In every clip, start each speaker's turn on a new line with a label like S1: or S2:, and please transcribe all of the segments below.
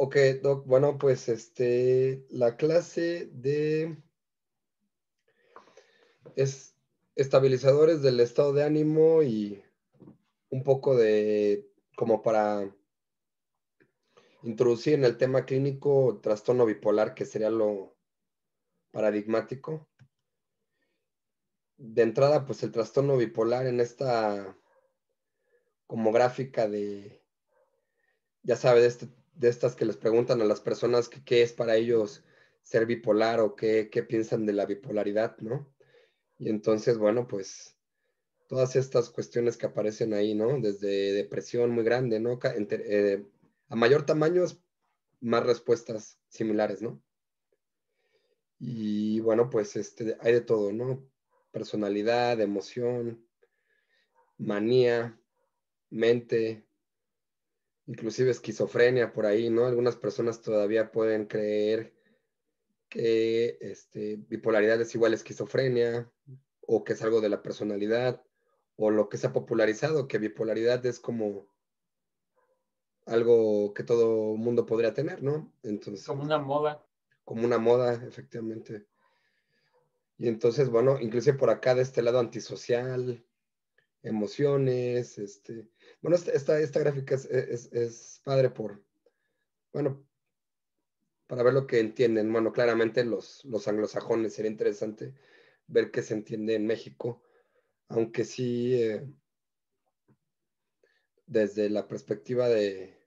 S1: Ok, Doc, bueno, pues este, la clase de es estabilizadores del estado de ánimo y un poco de como para introducir en el tema clínico trastorno bipolar, que sería lo paradigmático. De entrada, pues el trastorno bipolar en esta como gráfica de, ya sabe, de, este, de estas que les preguntan a las personas qué es para ellos ser bipolar o qué, qué piensan de la bipolaridad, ¿no? Y entonces, bueno, pues todas estas cuestiones que aparecen ahí, ¿no? Desde depresión muy grande, ¿no? Eh, a mayor tamaño, más respuestas similares, ¿no? Y bueno, pues este, hay de todo, ¿no? Personalidad, emoción, manía, mente, inclusive esquizofrenia por ahí, ¿no? Algunas personas todavía pueden creer que este, bipolaridad es igual a esquizofrenia o que es algo de la personalidad o lo que se ha popularizado, que bipolaridad es como algo que todo mundo podría tener, ¿no?
S2: Entonces, como una moda.
S1: Como una moda, efectivamente. Y entonces, bueno, inclusive por acá de este lado antisocial, emociones, este, bueno, esta, esta, gráfica es, es, padre por, bueno, para ver lo que entienden. Bueno, claramente los, los anglosajones sería interesante ver qué se entiende en México, aunque sí, eh, desde la perspectiva de,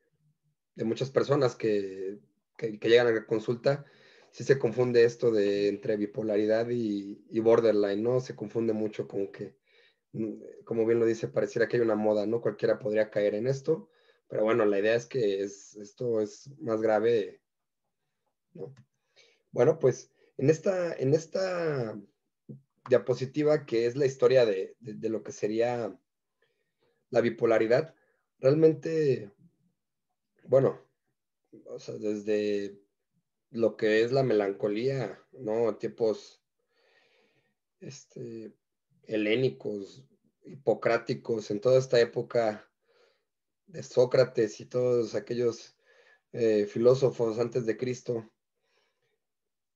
S1: de muchas personas que, que, llegan a la consulta, sí se confunde esto de entre bipolaridad y, y, borderline, ¿no? Se confunde mucho como que, como bien lo dice, pareciera que hay una moda, ¿no? Cualquiera podría caer en esto, pero bueno, la idea es que es, esto es más grave, ¿no? Bueno, pues en esta, en esta diapositiva que es la historia de, de, de lo que sería la bipolaridad, realmente bueno, o sea, desde lo que es la melancolía, ¿no? Tipos este, helénicos, hipocráticos, en toda esta época de Sócrates y todos aquellos eh, filósofos antes de Cristo.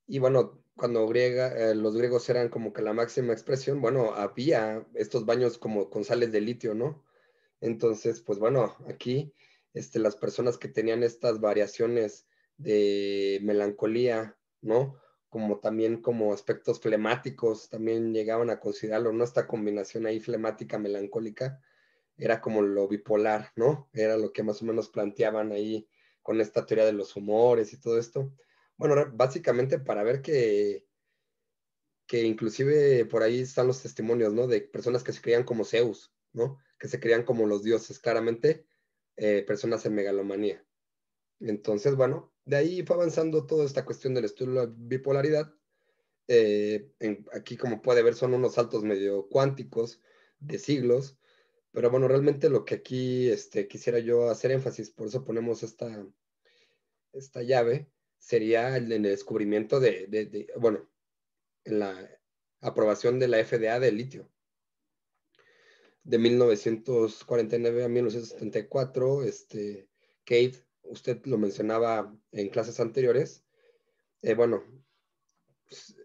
S1: Y bueno, cuando griega, eh, los griegos eran como que la máxima expresión, bueno, había estos baños como con sales de litio, ¿no? Entonces, pues bueno, aquí este, las personas que tenían estas variaciones de melancolía, ¿no? Como también como aspectos flemáticos, también llegaban a considerarlo, ¿no? Esta combinación ahí flemática, melancólica, era como lo bipolar, ¿no? Era lo que más o menos planteaban ahí con esta teoría de los humores y todo esto. Bueno, básicamente para ver que, que inclusive por ahí están los testimonios, ¿no? De personas que se creían como Zeus, ¿no? Que se creían como los dioses, claramente eh, personas en megalomanía. Entonces, bueno, de ahí fue avanzando toda esta cuestión del estudio de la bipolaridad. Eh, aquí, como puede ver, son unos saltos medio cuánticos de siglos, pero bueno, realmente lo que aquí este, quisiera yo hacer énfasis, por eso ponemos esta, esta llave, sería el, el descubrimiento de, de, bueno, en la aprobación de la FDA del litio de 1949 a 1974, este, Kate, usted lo mencionaba en clases anteriores, eh, bueno, pues,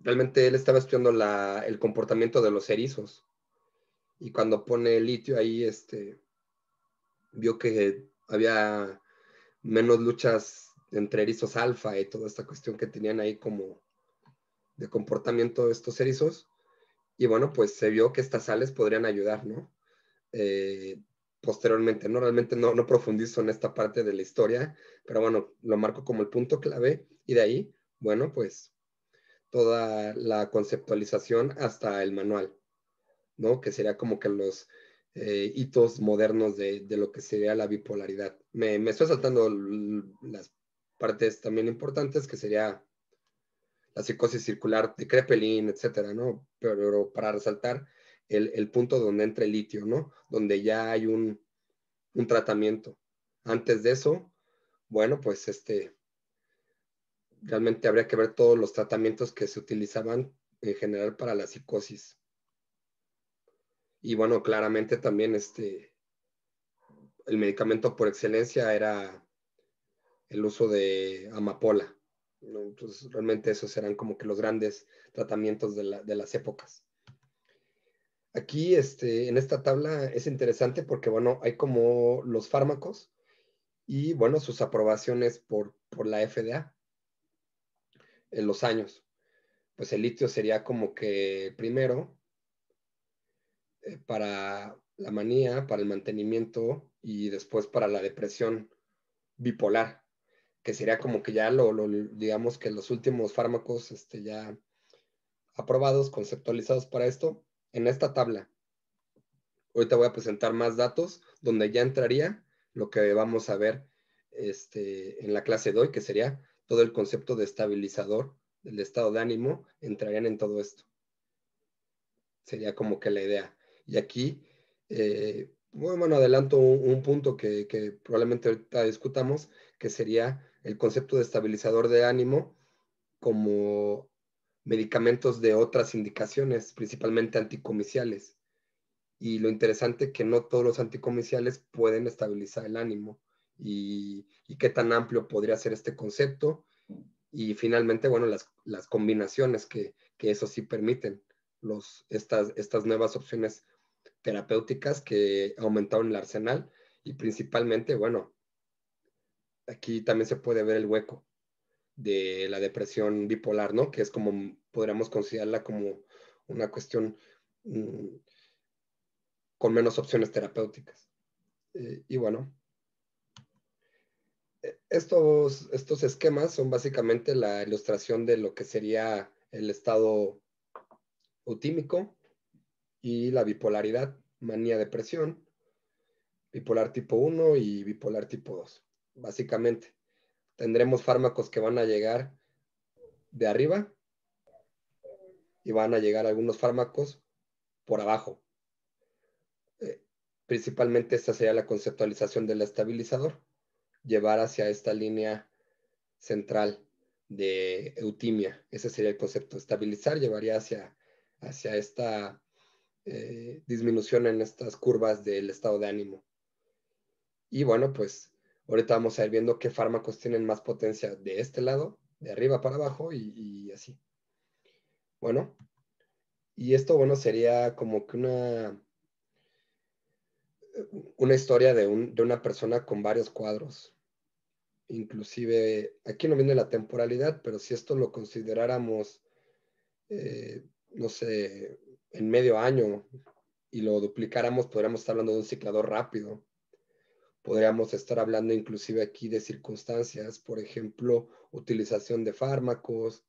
S1: realmente él estaba estudiando el comportamiento de los erizos y cuando pone litio ahí, este, vio que había menos luchas entre erizos alfa y toda esta cuestión que tenían ahí como de comportamiento de estos erizos y bueno, pues se vio que estas sales podrían ayudar, ¿no? Eh, posteriormente, ¿no? Realmente no, no profundizo en esta parte de la historia, pero bueno, lo marco como el punto clave y de ahí, bueno, pues toda la conceptualización hasta el manual, ¿no? Que sería como que los eh, hitos modernos de, de, lo que sería la bipolaridad. Me, me estoy saltando las partes también importantes, que sería la psicosis circular de Krepelin, etcétera, ¿no? Pero, para resaltar el, punto donde entra el litio, ¿no? Donde ya hay un, tratamiento. Antes de eso, bueno, pues este, realmente habría que ver todos los tratamientos que se utilizaban en general para la psicosis. Y bueno, claramente también este, el medicamento por excelencia era el uso de amapola. Entonces, realmente esos serán como que los grandes tratamientos de, las épocas. Aquí, este, en esta tabla es interesante porque, bueno, hay como los fármacos y, bueno, sus aprobaciones por, por la FDA en los años. Pues el litio sería como que primero eh, para la manía, para el mantenimiento y después para la depresión bipolar que sería como que ya lo, digamos que los últimos fármacos este, ya aprobados, conceptualizados para esto, en esta tabla. Ahorita voy a presentar más datos donde ya entraría lo que vamos a ver este, en la clase de hoy, que sería todo el concepto de estabilizador del estado de ánimo, entrarían en todo esto. Sería como que la idea. Y aquí, eh, bueno, adelanto un, punto que, que, probablemente ahorita discutamos, que sería el concepto de estabilizador de ánimo como medicamentos de otras indicaciones, principalmente anticomiciales. Y lo interesante que no todos los anticomiciales pueden estabilizar el ánimo y, qué tan amplio podría ser este concepto. Y finalmente, bueno, las, combinaciones que, eso sí permiten, los, estas, estas nuevas opciones terapéuticas que aumentaron el arsenal y principalmente, bueno, aquí también se puede ver el hueco de la depresión bipolar, ¿no? Que es como, podríamos considerarla como una cuestión mm, con menos opciones terapéuticas. Eh, y bueno, eh, estos, estos esquemas son básicamente la ilustración de lo que sería el estado eutímico y la bipolaridad, manía depresión, bipolar tipo 1 y bipolar tipo 2 básicamente. Tendremos fármacos que van a llegar de arriba y van a llegar algunos fármacos por abajo. Eh, principalmente esta sería la conceptualización del estabilizador, llevar hacia esta línea central de eutimia. Ese sería el concepto. Estabilizar llevaría hacia, hacia esta eh, disminución en estas curvas del estado de ánimo. Y bueno, pues Ahorita vamos a ir viendo qué fármacos tienen más potencia de este lado, de arriba para abajo y, así. Bueno, y esto, bueno, sería como que una, una historia de, una persona con varios cuadros. Inclusive, aquí no viene la temporalidad, pero si esto lo consideráramos, eh, no sé, en medio año y lo duplicáramos, podríamos estar hablando de un ciclador rápido Podríamos estar hablando inclusive aquí de circunstancias, por ejemplo, utilización de fármacos,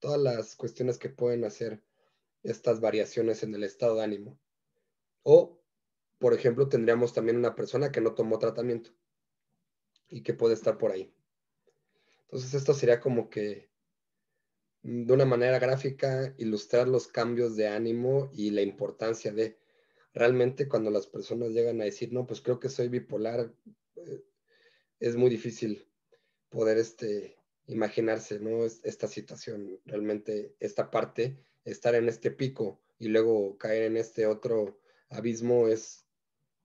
S1: todas las cuestiones que pueden hacer estas variaciones en el estado de ánimo. O, por ejemplo, tendríamos también una persona que no tomó tratamiento y que puede estar por ahí. Entonces, esto sería como que mm, de una manera gráfica ilustrar los cambios de ánimo y la importancia de realmente cuando las personas llegan a decir, no, pues creo que soy bipolar, eh, es muy difícil poder este, imaginarse, ¿no? Esta situación, realmente esta parte, estar en este pico y luego caer en este otro abismo es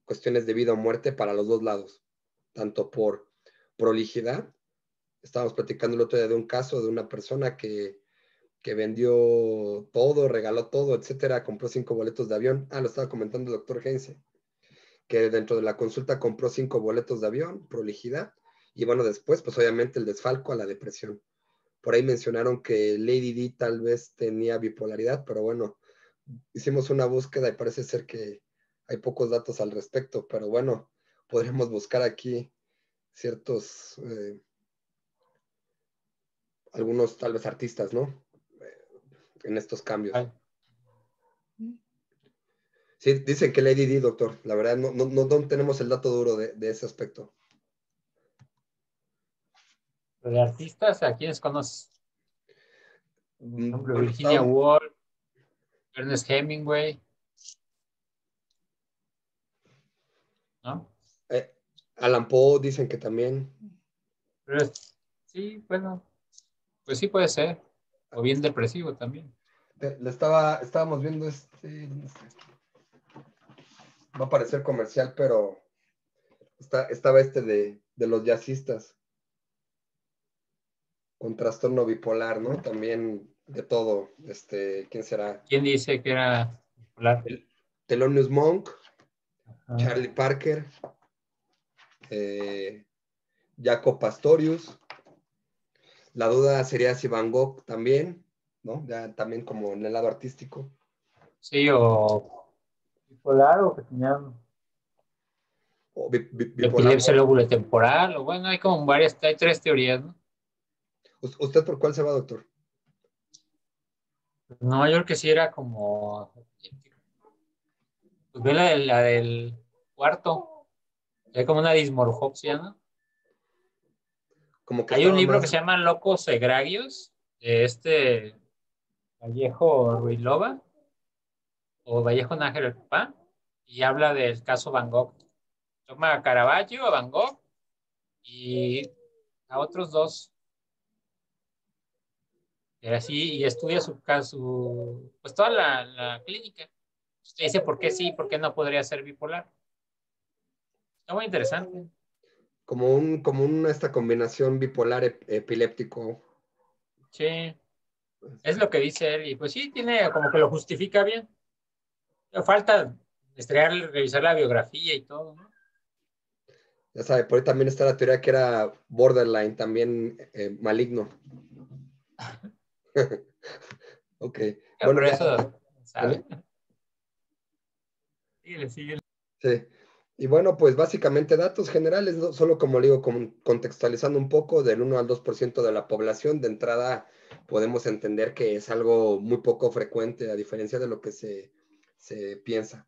S1: cuestiones de vida o muerte para los dos lados, tanto por prolijidad. Estábamos platicando el otro día de un caso de una persona que que vendió todo, regaló todo, etcétera, compró cinco boletos de avión. Ah, lo estaba comentando el doctor Heinze, que dentro de la consulta compró cinco boletos de avión, prolijidad, y bueno, después, pues obviamente el desfalco a la depresión. Por ahí mencionaron que Lady D tal vez tenía bipolaridad, pero bueno, hicimos una búsqueda y parece ser que hay pocos datos al respecto, pero bueno, podremos buscar aquí ciertos, eh, algunos tal vez artistas, ¿no? en estos cambios. Sí, dicen que Lady D, doctor. La verdad, no, no, tenemos el dato duro de, ese aspecto.
S2: ¿De artistas? ¿A quiénes conoces? Mm, Virginia Woolf, Ernest Hemingway.
S1: ¿No? Eh, Alan Poe dicen que también.
S2: sí, bueno, pues sí puede ser. O bien depresivo también.
S1: Le estaba, estábamos viendo este. Va a parecer comercial, pero está, estaba este de, los jazzistas. Con trastorno bipolar, ¿no? También de todo. Este, ¿quién será?
S2: ¿Quién dice que era bipolar?
S1: Thelonious Monk, Charlie Parker, eh, Jaco Pastorius. La duda sería si Van Gogh también, ¿no? Ya también como en el lado artístico.
S2: Sí, o bipolar o que tenía
S1: O bi- bi- bipolar.
S2: epilepsia lóbulo temporal, o bueno, hay como varias, hay tres teorías, ¿no?
S1: ¿Us- ¿Usted por cuál se va, doctor?
S2: No, yo creo que sí era como. Pues ve la, del- la del cuarto. Hay como una dismorfopsia, ¿no?
S1: Como que
S2: Hay un libro
S1: más-
S2: que se llama Locos Egragios, de este Vallejo Ruilova, o Vallejo Papá, y habla del caso Van Gogh. Toma a Caravaggio, a Van Gogh, y a otros dos. Y así, y estudia su caso, pues toda la, la clínica. Usted dice por qué sí, por qué no podría ser bipolar. Está muy interesante.
S1: como un, como una esta combinación bipolar ep- epiléptico.
S2: Sí, es lo que dice él, y pues sí, tiene como que lo justifica bien. Pero falta estrellar, revisar la biografía y todo, ¿no?
S1: Ya sabe, por ahí también está la teoría que era borderline, también eh, maligno. ok. Bueno,
S2: eso. Síguele, síguele.
S1: Sí. Y bueno, pues básicamente datos generales, ¿no? solo como le digo, con- contextualizando un poco, del 1 al 2% de la población, de entrada podemos entender que es algo muy poco frecuente, a diferencia de lo que se, se piensa.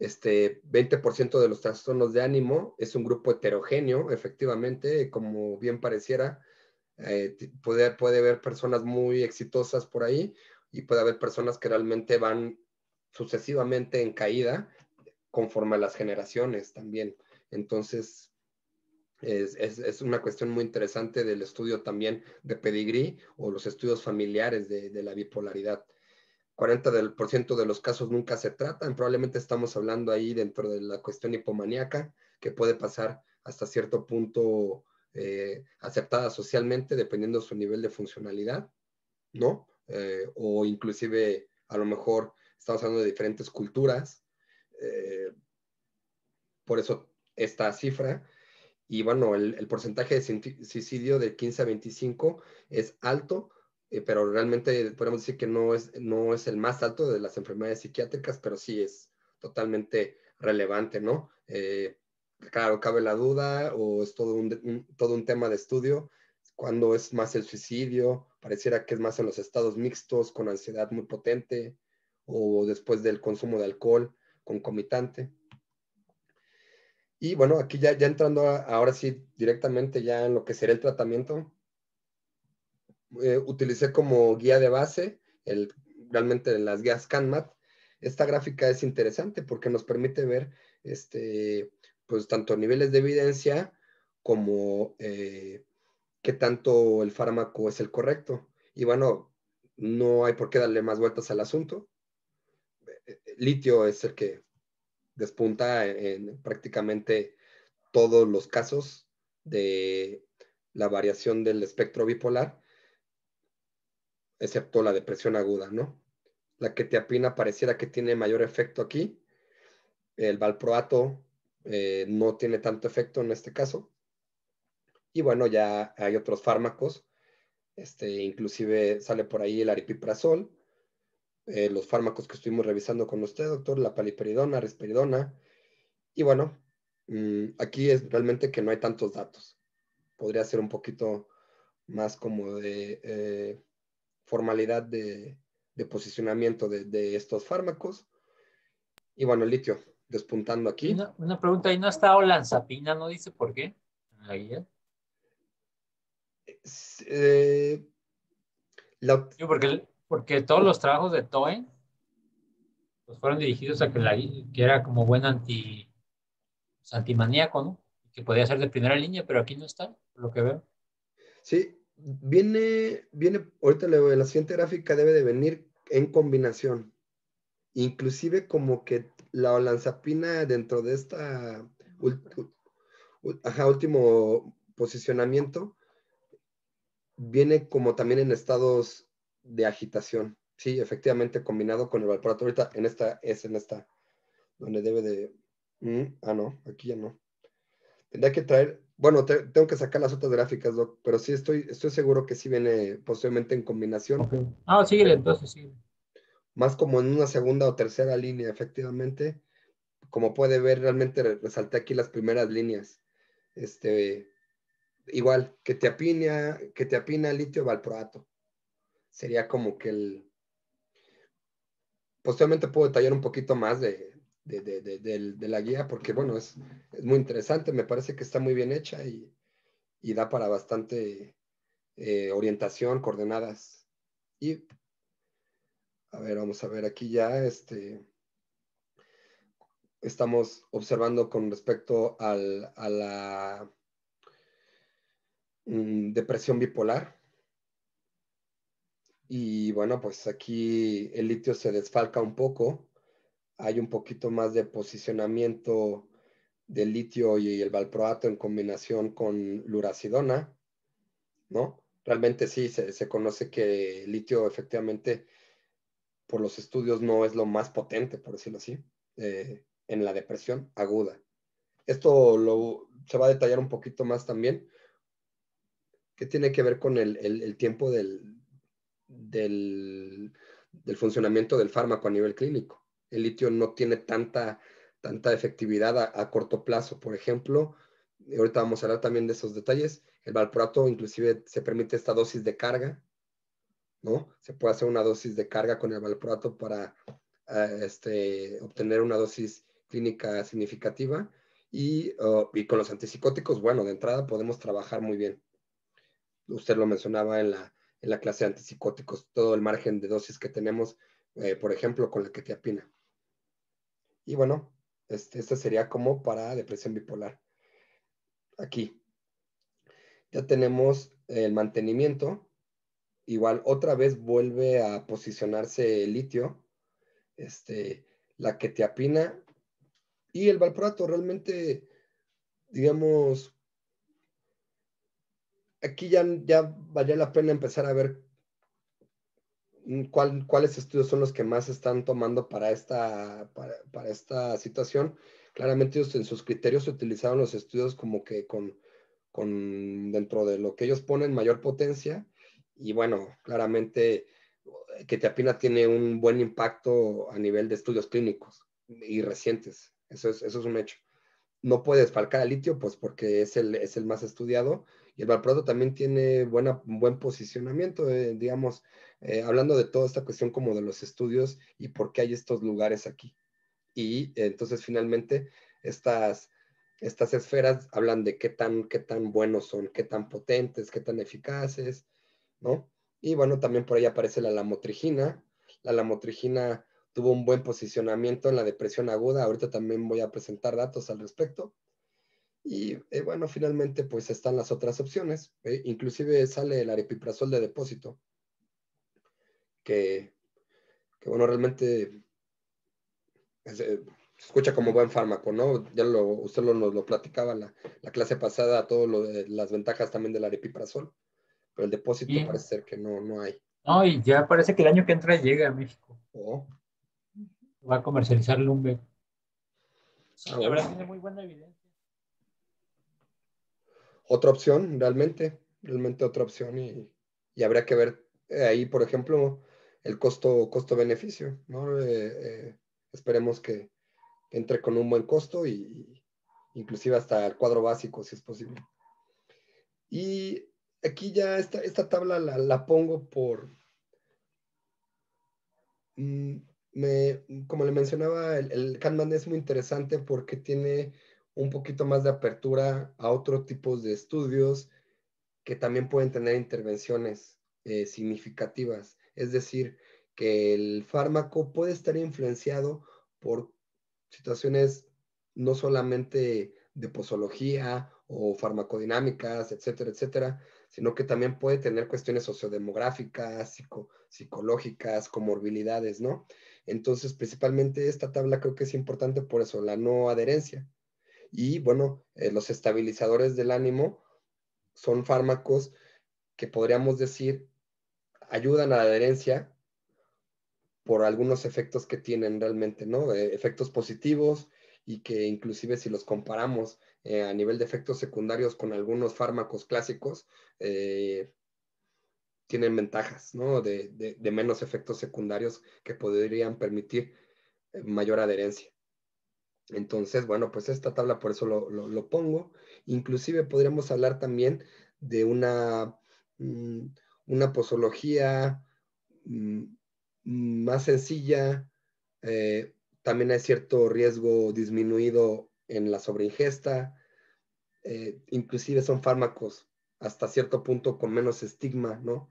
S1: Este 20% de los trastornos de ánimo es un grupo heterogéneo, efectivamente, como bien pareciera. Eh, puede, puede haber personas muy exitosas por ahí y puede haber personas que realmente van sucesivamente en caída conforme a las generaciones también. Entonces, es, es- es una cuestión muy interesante del estudio también de pedigrí o los estudios familiares de, de la bipolaridad. 40% del, por ciento de los casos nunca se tratan, probablemente estamos hablando ahí dentro de la cuestión hipomaníaca, que puede pasar hasta cierto punto eh, aceptada socialmente, dependiendo de su nivel de funcionalidad, ¿no? Eh, o inclusive a lo mejor estamos hablando de diferentes culturas, eh, por eso esta cifra. Y bueno, el, porcentaje de suicidio de 15 a 25 es alto, eh, pero realmente podemos decir que no es, no es el más alto de las enfermedades psiquiátricas, pero sí es totalmente relevante, ¿no? Eh, claro, cabe la duda o es todo un, todo un tema de estudio. Cuando es más el suicidio, pareciera que es más en los estados mixtos, con ansiedad muy potente, o después del consumo de alcohol concomitante. Y bueno, aquí ya, ya entrando ahora sí directamente ya en lo que sería el tratamiento, eh, utilicé como guía de base el, realmente las guías CanMat. Esta gráfica es interesante porque nos permite ver este, pues tanto niveles de evidencia como eh, qué tanto el fármaco es el correcto. Y bueno, no hay por qué darle más vueltas al asunto. Eh, Litio es el que despunta en, en prácticamente todos los casos de la variación del espectro bipolar, excepto la depresión aguda, ¿no? La quetiapina pareciera que tiene mayor efecto aquí. El valproato eh, no tiene tanto efecto en este caso. Y bueno, ya hay otros fármacos. Este, inclusive sale por ahí el aripiprazol, eh, los fármacos que estuvimos revisando con usted, doctor, la paliperidona, risperidona. Y bueno, mmm, aquí es realmente que no hay tantos datos. Podría ser un poquito más como de eh, formalidad de, de posicionamiento de, de, estos fármacos. Y bueno, el litio, despuntando aquí.
S2: Una, una pregunta, ¿y no está olanzapina? ¿No dice por qué en la guía?
S1: Eh,
S2: la... sí, porque, porque todos los trabajos de Toen pues fueron dirigidos a que, la, que era como buen anti, pues, antimaníaco, ¿no? Que podía ser de primera línea, pero aquí no está, por lo que veo.
S1: Sí, viene, viene, ahorita la siguiente gráfica debe de venir en combinación. Inclusive como que la olanzapina dentro de esta ajá, último posicionamiento viene como también en estados de agitación. Sí, efectivamente, combinado con el valproato. Ahorita en esta, es en esta, donde debe de... Mm, ah, no, aquí ya no. Tendría que traer, bueno, tengo que sacar las otras gráficas, Doc, pero sí estoy, estoy seguro que sí viene posiblemente en combinación.
S2: Ah, síguele entonces, sí.
S1: Más como en una segunda o tercera línea, efectivamente. Como puede ver, realmente resalté aquí las primeras líneas. Este, igual, que te apina, que te apina litio valproato. Sería como que el. Posteriormente puedo detallar un poquito más de, de, la guía, porque bueno, es, muy interesante, me parece que está muy bien hecha y, da para bastante eh, orientación, coordenadas. Y, a ver, vamos a ver aquí ya, este, estamos observando con respecto al, a la mm, depresión bipolar. Y bueno, pues aquí el litio se desfalca un poco hay un poquito más de posicionamiento del litio y el valproato en combinación con luracidona, ¿no? Realmente sí, se, conoce que el litio efectivamente por los estudios no es lo más potente, por decirlo así, eh, en la depresión aguda. Esto lo, se va a detallar un poquito más también, que tiene que ver con el, tiempo del, del funcionamiento del fármaco a nivel clínico el litio no tiene tanta, tanta efectividad a, corto plazo. Por ejemplo, ahorita vamos a hablar también de esos detalles. El valproato inclusive se permite esta dosis de carga, ¿no? Se puede hacer una dosis de carga con el valproato para eh, este, obtener una dosis clínica significativa. Y, oh, y, con los antipsicóticos, bueno, de entrada podemos trabajar muy bien. Usted lo mencionaba en la, en la clase de antipsicóticos, todo el margen de dosis que tenemos, eh, por ejemplo, con la quetiapina. Y bueno, este, este, sería como para depresión bipolar. Aquí. Ya tenemos el mantenimiento. Igual otra vez vuelve a posicionarse el litio, este, la quetiapina y el valproato. Realmente, digamos, aquí ya, ya valía la pena empezar a ver Mm, cuáles estudios son los que más están tomando para esta, para, esta situación. Claramente ellos en sus criterios utilizaron los estudios como que con, con dentro de lo que ellos ponen mayor potencia y bueno, claramente eh, que tiene un buen impacto a nivel de estudios clínicos y recientes. Eso es, eso es un hecho. No puede desfalcar al litio, pues porque es el, es el más estudiado. Y el valproato también tiene buena, buen posicionamiento, eh, digamos, eh, hablando de toda esta cuestión como de los estudios y por qué hay estos lugares aquí. Y entonces finalmente estas, estas esferas hablan de qué tan, qué tan buenos son, qué tan potentes, qué tan eficaces, ¿no? Y bueno, también por ahí aparece la lamotrigina. La lamotrigina tuvo un buen posicionamiento en la depresión aguda. Ahorita también voy a presentar datos al respecto. Y eh, bueno, finalmente pues están las otras opciones. ¿eh? inclusive sale el aripiprazol de depósito que, bueno, realmente eh, se escucha como buen fármaco, ¿no? Ya lo, usted lo, nos lo platicaba la, la clase pasada, todas las ventajas también del aripiprazol, pero el depósito parece ser que no, no hay.
S2: No, y ya parece que el año que entra llega a México. Oh. Va a comercializar Lumbe. Ah, la verdad tiene muy buena evidencia.
S1: Otra opción, realmente, realmente otra opción y, y habría que ver eh, ahí, por ejemplo, el costo, costo-beneficio, ¿no? Eh, eh, esperemos que entre con un buen costo y, inclusive hasta el cuadro básico, si es posible. Y aquí ya esta, esta tabla la, pongo por... Mm, me, como le mencionaba, el, el Kanban es muy interesante porque tiene un poquito más de apertura a otro tipo de estudios que también pueden tener intervenciones eh, significativas. Es decir, que el fármaco puede estar influenciado por situaciones no solamente de posología o farmacodinámicas, etcétera, etcétera, sino que también puede tener cuestiones sociodemográficas, psicológicas, comorbilidades, ¿no? Entonces, principalmente esta tabla creo que es importante por eso, la no adherencia. Y bueno, eh, los estabilizadores del ánimo son fármacos que podríamos decir ayudan a la adherencia por algunos efectos que tienen realmente, ¿no? Eh, efectos positivos y que inclusive si los comparamos eh, a nivel de efectos secundarios con algunos fármacos clásicos, eh, tienen ventajas, ¿no? De, menos efectos secundarios que podrían permitir mayor adherencia. Entonces, bueno, pues esta tabla por eso lo, pongo. Inclusive podríamos hablar también de una, mm, posología mm, más sencilla, eh, también hay cierto riesgo disminuido en la sobreingesta, eh, inclusive son fármacos hasta cierto punto con menos estigma, ¿no?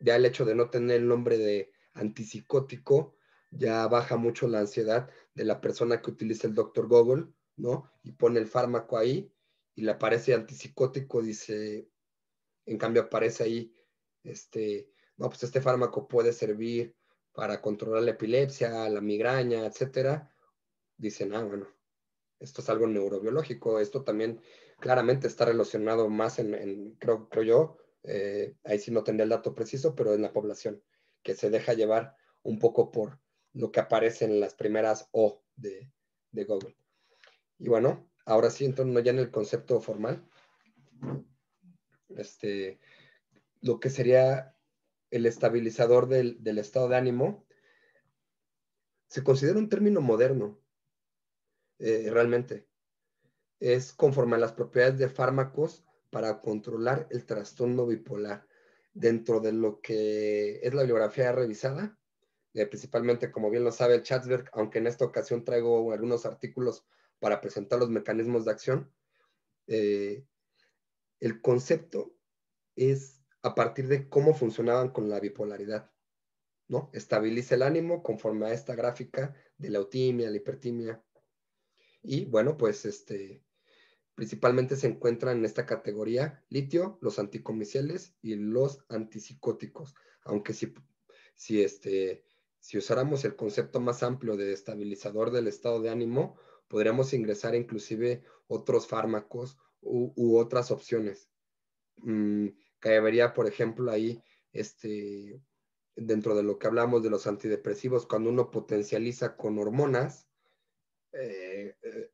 S1: Ya el hecho de no tener el nombre de antipsicótico ya baja mucho la ansiedad de la persona que utiliza el doctor Google, ¿no? Y pone el fármaco ahí y le aparece antipsicótico, dice, en cambio aparece ahí, este, no, pues este fármaco puede servir para controlar la epilepsia, la migraña, etcétera, dicen, ah, bueno, esto es algo neurobiológico, esto también claramente está relacionado más en, creo, creo yo, eh, ahí sí no tendría el dato preciso, pero en la población, que se deja llevar un poco por lo que aparece en las primeras O de, de Google. Y bueno, ahora sí, entonces ya en el concepto formal, este, lo que sería el estabilizador del, estado de ánimo, se considera un término moderno, eh, realmente. Es conforme a las propiedades de fármacos para controlar el trastorno bipolar. Dentro de lo que es la bibliografía revisada, eh, principalmente, como bien lo sabe el Chatsberg, aunque en esta ocasión traigo algunos artículos para presentar los mecanismos de acción, eh, el concepto es a partir de cómo funcionaban con la bipolaridad, ¿no? Estabiliza el ánimo conforme a esta gráfica de la eutimia, la hipertimia. Y bueno, pues este, principalmente se encuentran en esta categoría litio, los anticomiciales y los antipsicóticos. Aunque si, si, este, si usáramos el concepto más amplio de estabilizador del estado de ánimo, podríamos ingresar inclusive otros fármacos u, otras opciones. Mm, caería, por ejemplo, ahí, este, dentro de lo que hablamos de los antidepresivos, cuando uno potencializa con hormonas, eh, eh,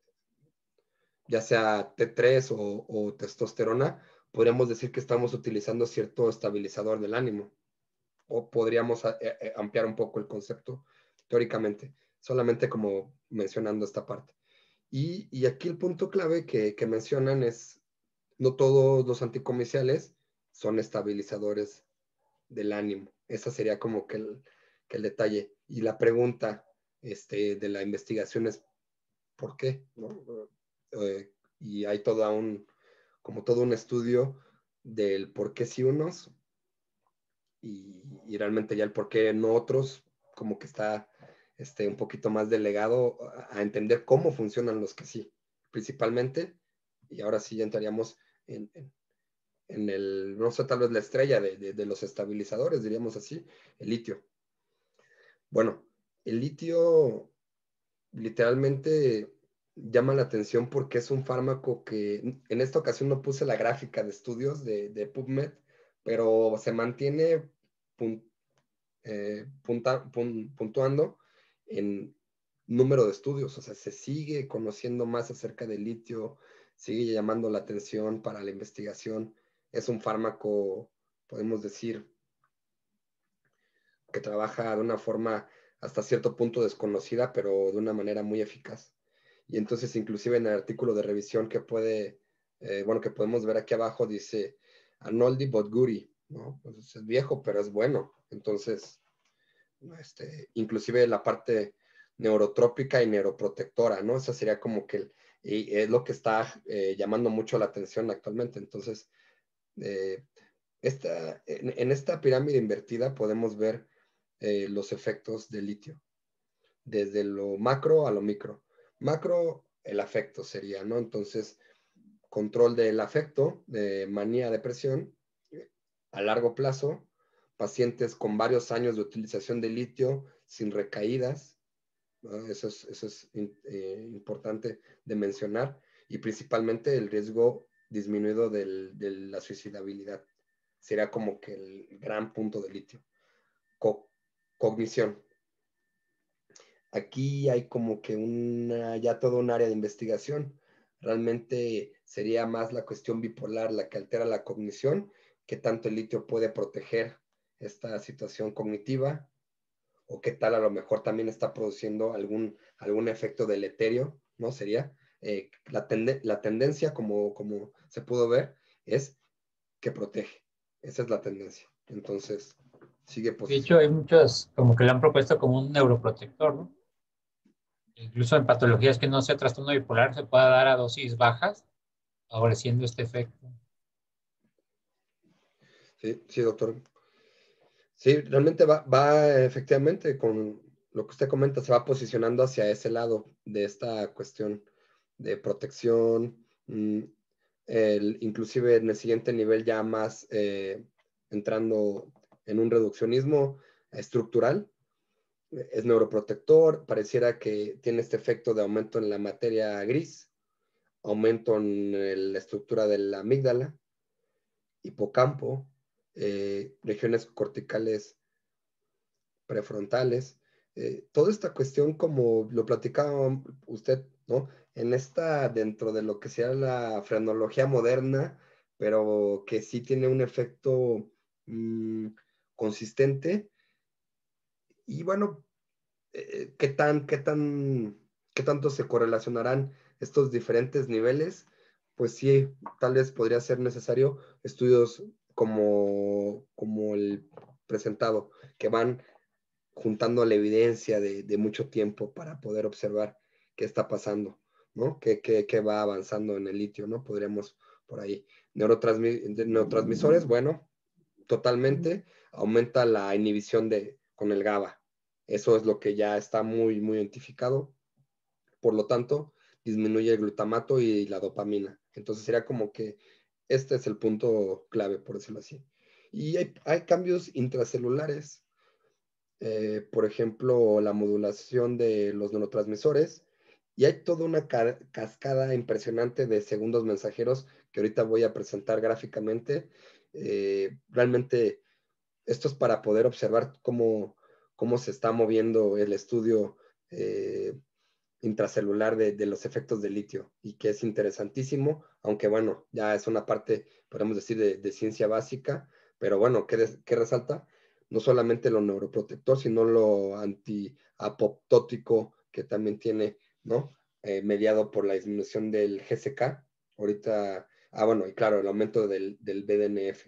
S1: ya sea T3 o, testosterona, podríamos decir que estamos utilizando cierto estabilizador del ánimo. O podríamos eh, ampliar un poco el concepto teóricamente, solamente como mencionando esta parte. Y, aquí el punto clave que, que mencionan es, no todos los anticomerciales son estabilizadores del ánimo. Esa sería como que el, detalle. Y la pregunta este, de la investigación es, ¿por qué? Eh, y hay todo un, como todo un estudio del por qué sí unos y, realmente ya el por qué no otros, como que está este, un poquito más delegado a, entender cómo funcionan los que sí, principalmente. Y ahora sí ya entraríamos en, en el, no sé, tal vez la estrella de, los estabilizadores, diríamos así, el litio. Bueno, el litio literalmente llama la atención porque es un fármaco que en esta ocasión no puse la gráfica de estudios de, PubMed, pero se mantiene eh, puntuando en número de estudios, o sea, se sigue conociendo más acerca del litio, sigue llamando la atención para la investigación. Es un fármaco, podemos decir, que trabaja de una forma hasta cierto punto desconocida, pero de una manera muy eficaz. Y entonces, inclusive en el artículo de revisión que puede, eh, bueno, que podemos ver aquí abajo, dice Arnoldi Botguri, ¿no? Pues es viejo, pero es bueno. Entonces, este, inclusive la parte neurotrópica y neuroprotectora, ¿no? Esa sería como que es lo que está eh, llamando mucho la atención actualmente. Entonces, eh, esta, en, esta pirámide invertida podemos ver eh, los efectos del litio, desde lo macro a lo micro. Macro, el afecto sería, ¿no? Entonces, control del afecto, de manía, depresión, a largo plazo, pacientes con varios años de utilización de litio sin recaídas, eso es, eso es eh, importante de mencionar, y principalmente el riesgo disminuido de la suicidabilidad. sería como que el gran punto de litio. Cognición. Aquí hay como que una, ya todo un área de investigación. Realmente sería más la cuestión bipolar la que altera la cognición, que tanto el litio puede proteger esta situación cognitiva, o qué tal a lo mejor también está produciendo algún, algún efecto deleterio, ¿no? Sería eh, la, la, tendencia, como, como se pudo ver, es que protege. Esa es la tendencia. Entonces, sigue
S2: De hecho, hay muchos, como que lo han propuesto como un neuroprotector, ¿no? Incluso en patologías que no sea trastorno bipolar, se pueda dar a dosis bajas, favoreciendo este efecto.
S1: Sí, sí, doctor. Sí, realmente va, va efectivamente con lo que usted comenta, se va posicionando hacia ese lado de esta cuestión de protección, mm, el, inclusive en el siguiente nivel ya más eh, entrando en un reduccionismo estructural, es neuroprotector, pareciera que tiene este efecto de aumento en la materia gris, aumento en la estructura de la amígdala, hipocampo, eh, regiones corticales prefrontales, eh, toda esta cuestión como lo platicaba usted, ¿no? En esta, dentro de lo que sea la frenología moderna, pero que sí tiene un efecto mm, consistente. Y bueno, eh, ¿qué tan, qué tan, qué tanto se correlacionarán estos diferentes niveles? Pues sí, tal vez podría ser necesario estudios como, como el presentado, que van juntando la evidencia de, de mucho tiempo para poder observar qué está pasando, ¿no? ¿Qué, qué, qué va avanzando en el litio, ¿no? Podríamos por ahí. neurotransmisores, bueno, totalmente aumenta la inhibición de, con el GABA. Eso es lo que ya está muy, muy identificado. Por lo tanto, disminuye el glutamato y la dopamina. Entonces sería como que este es el punto clave, por decirlo así. Y hay, cambios intracelulares, eh, por ejemplo, la modulación de los neurotransmisores, y hay toda una cascada impresionante de segundos mensajeros que ahorita voy a presentar gráficamente. Eh, realmente esto es para poder observar cómo, cómo se está moviendo el estudio eh, intracelular de, los efectos de litio y que es interesantísimo, aunque bueno, ya es una parte, podemos decir, de, ciencia básica, pero bueno, ¿qué, ¿qué, resalta? No solamente lo neuroprotector, sino lo antiapoptótico que también tiene, ¿no? Eh, mediado por la disminución del GCK. Ahorita, ah, bueno, y claro, el aumento del, del BDNF.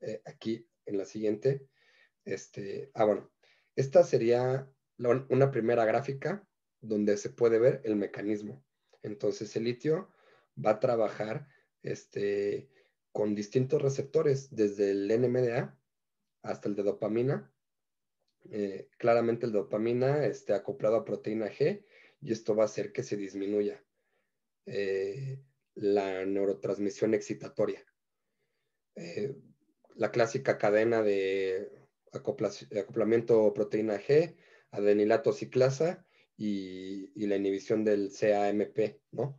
S1: Eh, aquí en la siguiente, este, ah, bueno, esta sería una primera gráfica donde se puede ver el mecanismo. Entonces el litio va a trabajar este, con distintos receptores, desde el NMDA hasta el de dopamina. Eh, claramente el dopamina está acoplado a proteína G y esto va a hacer que se disminuya eh, la neurotransmisión excitatoria. Eh, la clásica cadena de acoplamiento proteína G, adenilato ciclasa y, la inhibición del CAMP, ¿no?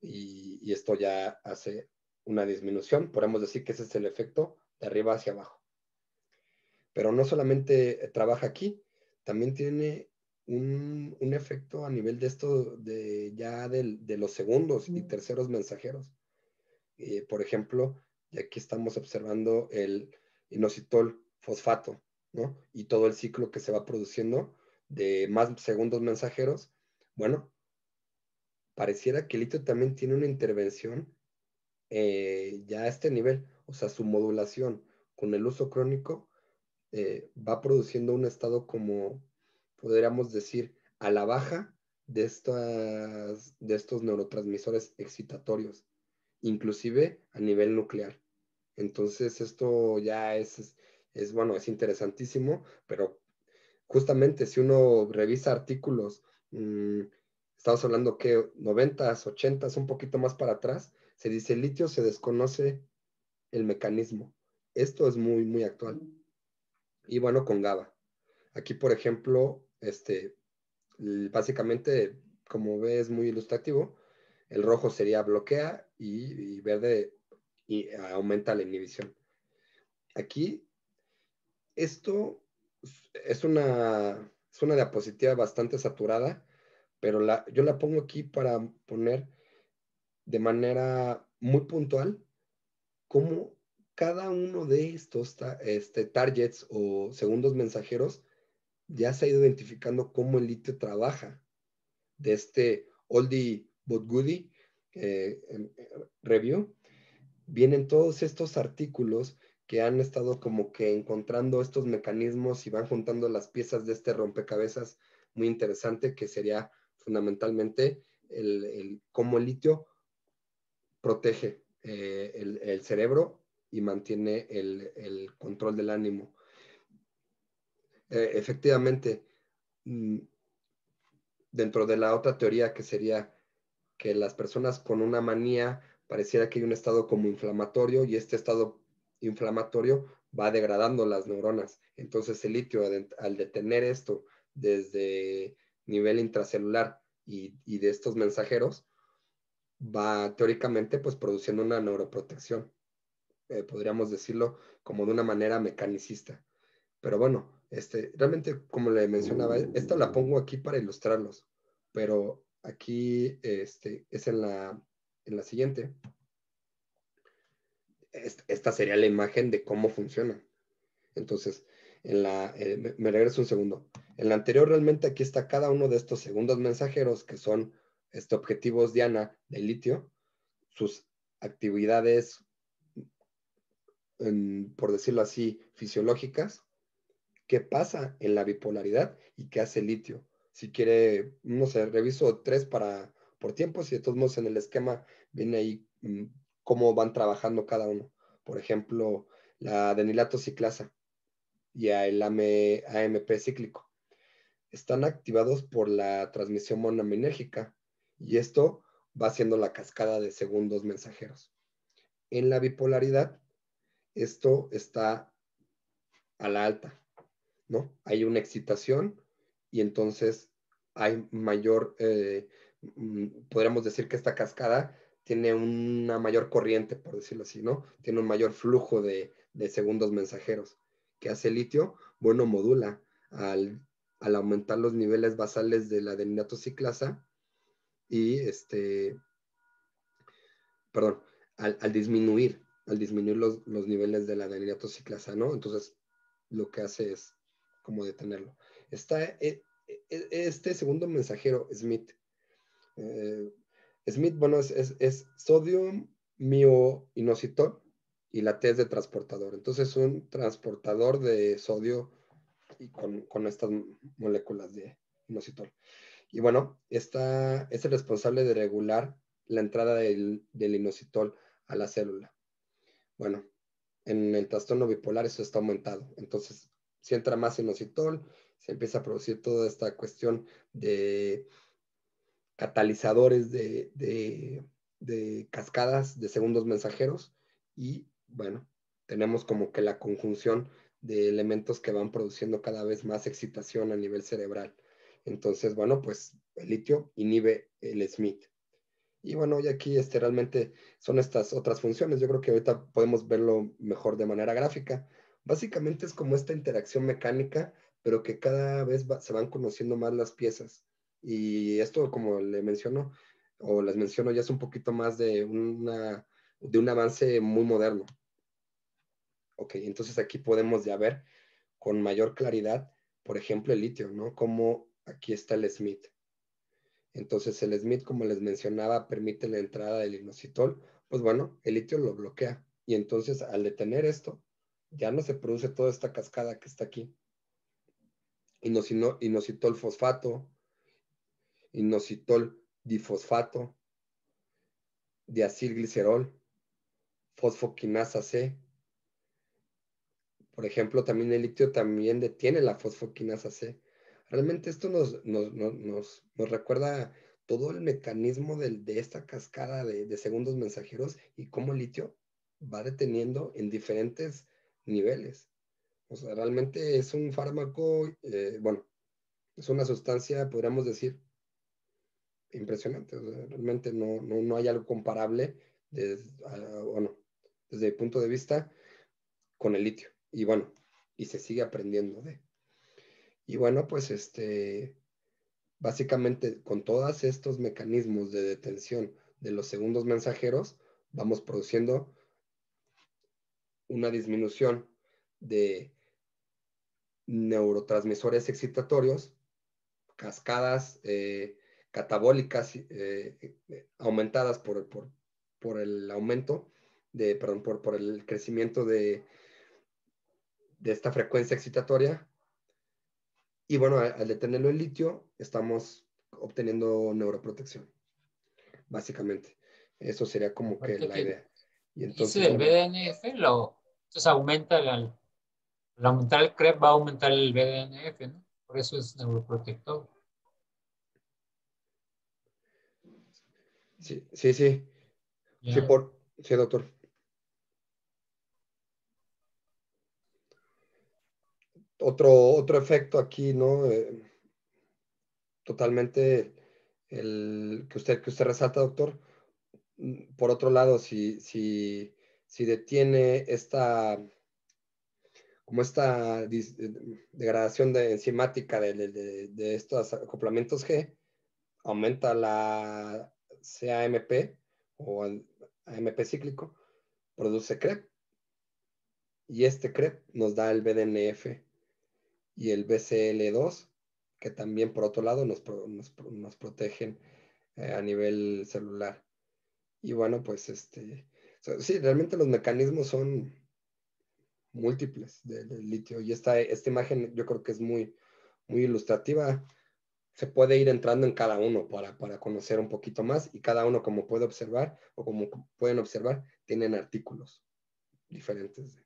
S1: Y, esto ya hace una disminución. Podemos decir que ese es el efecto de arriba hacia abajo. Pero no solamente trabaja aquí, también tiene un, efecto a nivel de esto, de ya de los segundos y terceros mensajeros. Eh, por ejemplo, y aquí estamos observando el inositol fosfato, ¿no? Y todo el ciclo que se va produciendo de más segundos mensajeros, bueno, pareciera que el litio también tiene una intervención eh, ya a este nivel, o sea, su modulación con el uso crónico eh, va produciendo un estado como, podríamos decir, a la baja de, estas, de estos neurotransmisores excitatorios, inclusive a nivel nuclear. Entonces, esto ya es, es bueno, es interesantísimo, pero justamente si uno revisa artículos, mm, estamos hablando que 90s, 80s, un poquito más para atrás, se dice litio se desconoce el mecanismo. Esto es muy, muy actual. Y bueno, con GABA. Aquí, por ejemplo, este, básicamente, como ves, muy ilustrativo. El rojo sería bloquea y, verde y aumenta la inhibición. aquí, esto es una, es una diapositiva bastante saturada, pero la, yo la pongo aquí para poner de manera muy puntual cómo cada uno de estos este, targets o segundos mensajeros ya se ha ido identificando cómo el litio trabaja. De este oldie but goodie eh, review, vienen todos estos artículos que han estado como que encontrando estos mecanismos y van juntando las piezas de este rompecabezas muy interesante que sería fundamentalmente el, cómo el litio protege eh, el, cerebro y mantiene el, control del ánimo. Eh, efectivamente, mm, dentro de la otra teoría que sería que las personas con una manía pareciera que hay un estado como inflamatorio y este estado inflamatorio va degradando las neuronas. Entonces el litio al detener esto desde nivel intracelular y, de estos mensajeros, va teóricamente pues produciendo una neuroprotección. Eh, podríamos decirlo como de una manera mecanicista. Pero bueno, este, realmente como le mencionaba, esta la pongo aquí para ilustrarlos, pero aquí este, es en la, en la siguiente. Esta sería la imagen de cómo funciona. Entonces, en la, eh, me regreso un segundo. En la anterior realmente aquí está cada uno de estos segundos mensajeros que son este, objetivos Diana de litio, sus actividades, por decirlo así, fisiológicas, qué pasa en la bipolaridad y qué hace litio. Si quiere, no sé, reviso tres para, por tiempos y de todos modos en el esquema viene ahí mm, cómo van trabajando cada uno. Por ejemplo, la adenilato ciclasa y el AMP cíclico están activados por la transmisión monominérgica y esto va haciendo la cascada de segundos mensajeros. En la bipolaridad, esto está a la alta, ¿no? Hay una excitación y entonces hay mayor, eh, mm, podríamos decir que esta cascada tiene una mayor corriente, por decirlo así, ¿no? Tiene un mayor flujo de, de segundos mensajeros. ¿Qué hace el litio? Bueno, modula al al aumentar los niveles basales de la ciclasa y este, perdón, al, disminuir, al disminuir los, niveles de la ciclasa, ¿no? Entonces, lo que hace es como detenerlo. Está eh, eh, este segundo mensajero, Smith. Eh, Smith, bueno, es, es, es sodio mioinositol y la T es de transportador. Entonces, un transportador de sodio y con, estas moléculas de inositol. Y bueno, esta es el responsable de regular la entrada del, inositol a la célula. Bueno, en el trastorno bipolar eso está aumentado. Entonces, si entra más inositol, se empieza a producir toda esta cuestión de catalizadores de, de, cascadas de segundos mensajeros y bueno, tenemos como que la conjunción de elementos que van produciendo cada vez más excitación a nivel cerebral. Entonces, bueno, pues el litio inhibe el Smith. Y bueno, y aquí este, realmente son estas otras funciones. Yo creo que ahorita podemos verlo mejor de manera gráfica. Básicamente es como esta interacción mecánica, pero que cada vez se van conociendo más las piezas. Y esto, como le menciono, o les menciono, ya es un poquito más de, una, de un avance muy moderno. Ok, entonces aquí podemos ya ver con mayor claridad, por ejemplo, el litio, ¿no? Como aquí está el Smith. Entonces el Smith, como les mencionaba, permite la entrada del inositol. Pues bueno, el litio lo bloquea. Y entonces al detener esto, ya no se produce toda esta cascada que está aquí. Inositol fosfato, inositol difosfato, diacilglicerol, fosfoquinasa C, por ejemplo, también el litio también detiene la fosfoquinasa C. Realmente esto nos, nos, recuerda todo el mecanismo de, esta cascada de, segundos mensajeros y cómo el litio va deteniendo en diferentes niveles. O sea, realmente es un fármaco, eh, bueno, es una sustancia, podríamos decir, impresionante. realmente no, hay algo comparable desde, bueno, desde mi punto de vista con el litio. Y bueno, y se sigue aprendiendo de. Y bueno, pues este, básicamente con todos estos mecanismos de detención de los segundos mensajeros, vamos produciendo una disminución de neurotransmisores excitatorios, cascadas eh, catabólicas eh, eh, aumentadas por, por, el aumento de, perdón, por, por el crecimiento de, de esta frecuencia excitatoria. Y bueno, al, detenerlo el litio, estamos obteniendo neuroprotección, básicamente. Eso sería como que la idea.
S2: Y entonces, BDNF lo, entonces aumenta el, al aumentar el CREP va a aumentar el BDNF, ¿no? Por eso es neuroprotector.
S1: Sí, sí, sí. Sí, por, sí, doctor. Otro, otro efecto aquí, ¿no? Eh, totalmente el que usted, que usted resalta, doctor. Mm, por otro lado, si, si, si detiene esta, como esta degradación de enzimática de, estos acoplamientos G, aumenta la CAMP o AMP cíclico, produce CREP. Y este CREP nos da el BDNF y el BCL2, que también por otro lado nos, nos, protegen eh, a nivel celular. Y bueno, pues este, sí, realmente los mecanismos son múltiples del, litio y esta, esta imagen yo creo que es muy, muy ilustrativa. Se puede ir entrando en cada uno para, para conocer un poquito más y cada uno como puede observar o como pueden observar, tienen artículos diferentes.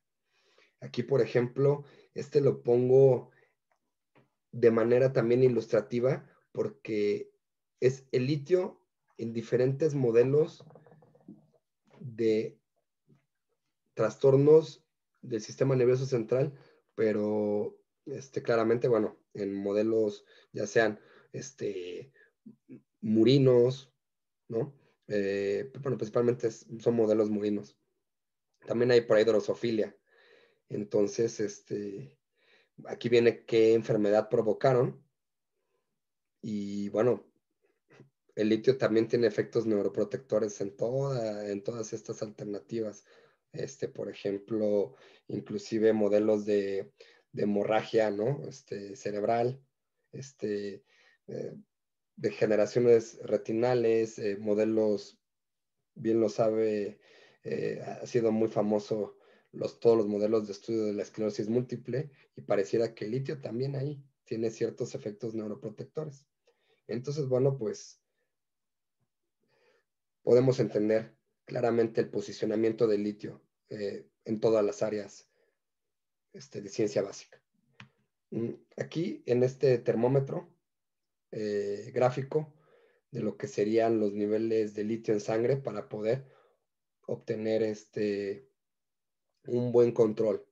S1: Aquí, por ejemplo, este lo pongo de manera también ilustrativa porque es el litio en diferentes modelos de trastornos del sistema nervioso central, pero este, claramente, bueno, en modelos ya sean este, murinos, ¿no? Eh, bueno, principalmente son modelos murinos. También hay por ahí drosofilia. Entonces, este, aquí viene qué enfermedad provocaron. Y bueno, el litio también tiene efectos neuroprotectores en, toda, en todas estas alternativas. Este, por ejemplo, inclusive modelos de, hemorragia ¿no? este, cerebral, este, eh, degeneraciones retinales, eh, modelos, bien lo sabe, eh, ha sido muy famoso los, todos los modelos de estudio de la esclerosis múltiple y pareciera que el litio también ahí tiene ciertos efectos neuroprotectores. Entonces, bueno, pues podemos entender claramente el posicionamiento del litio eh, en todas las áreas este, de ciencia básica. Mm, aquí, en este termómetro eh, gráfico de lo que serían los niveles de litio en sangre para poder obtener este, un buen control.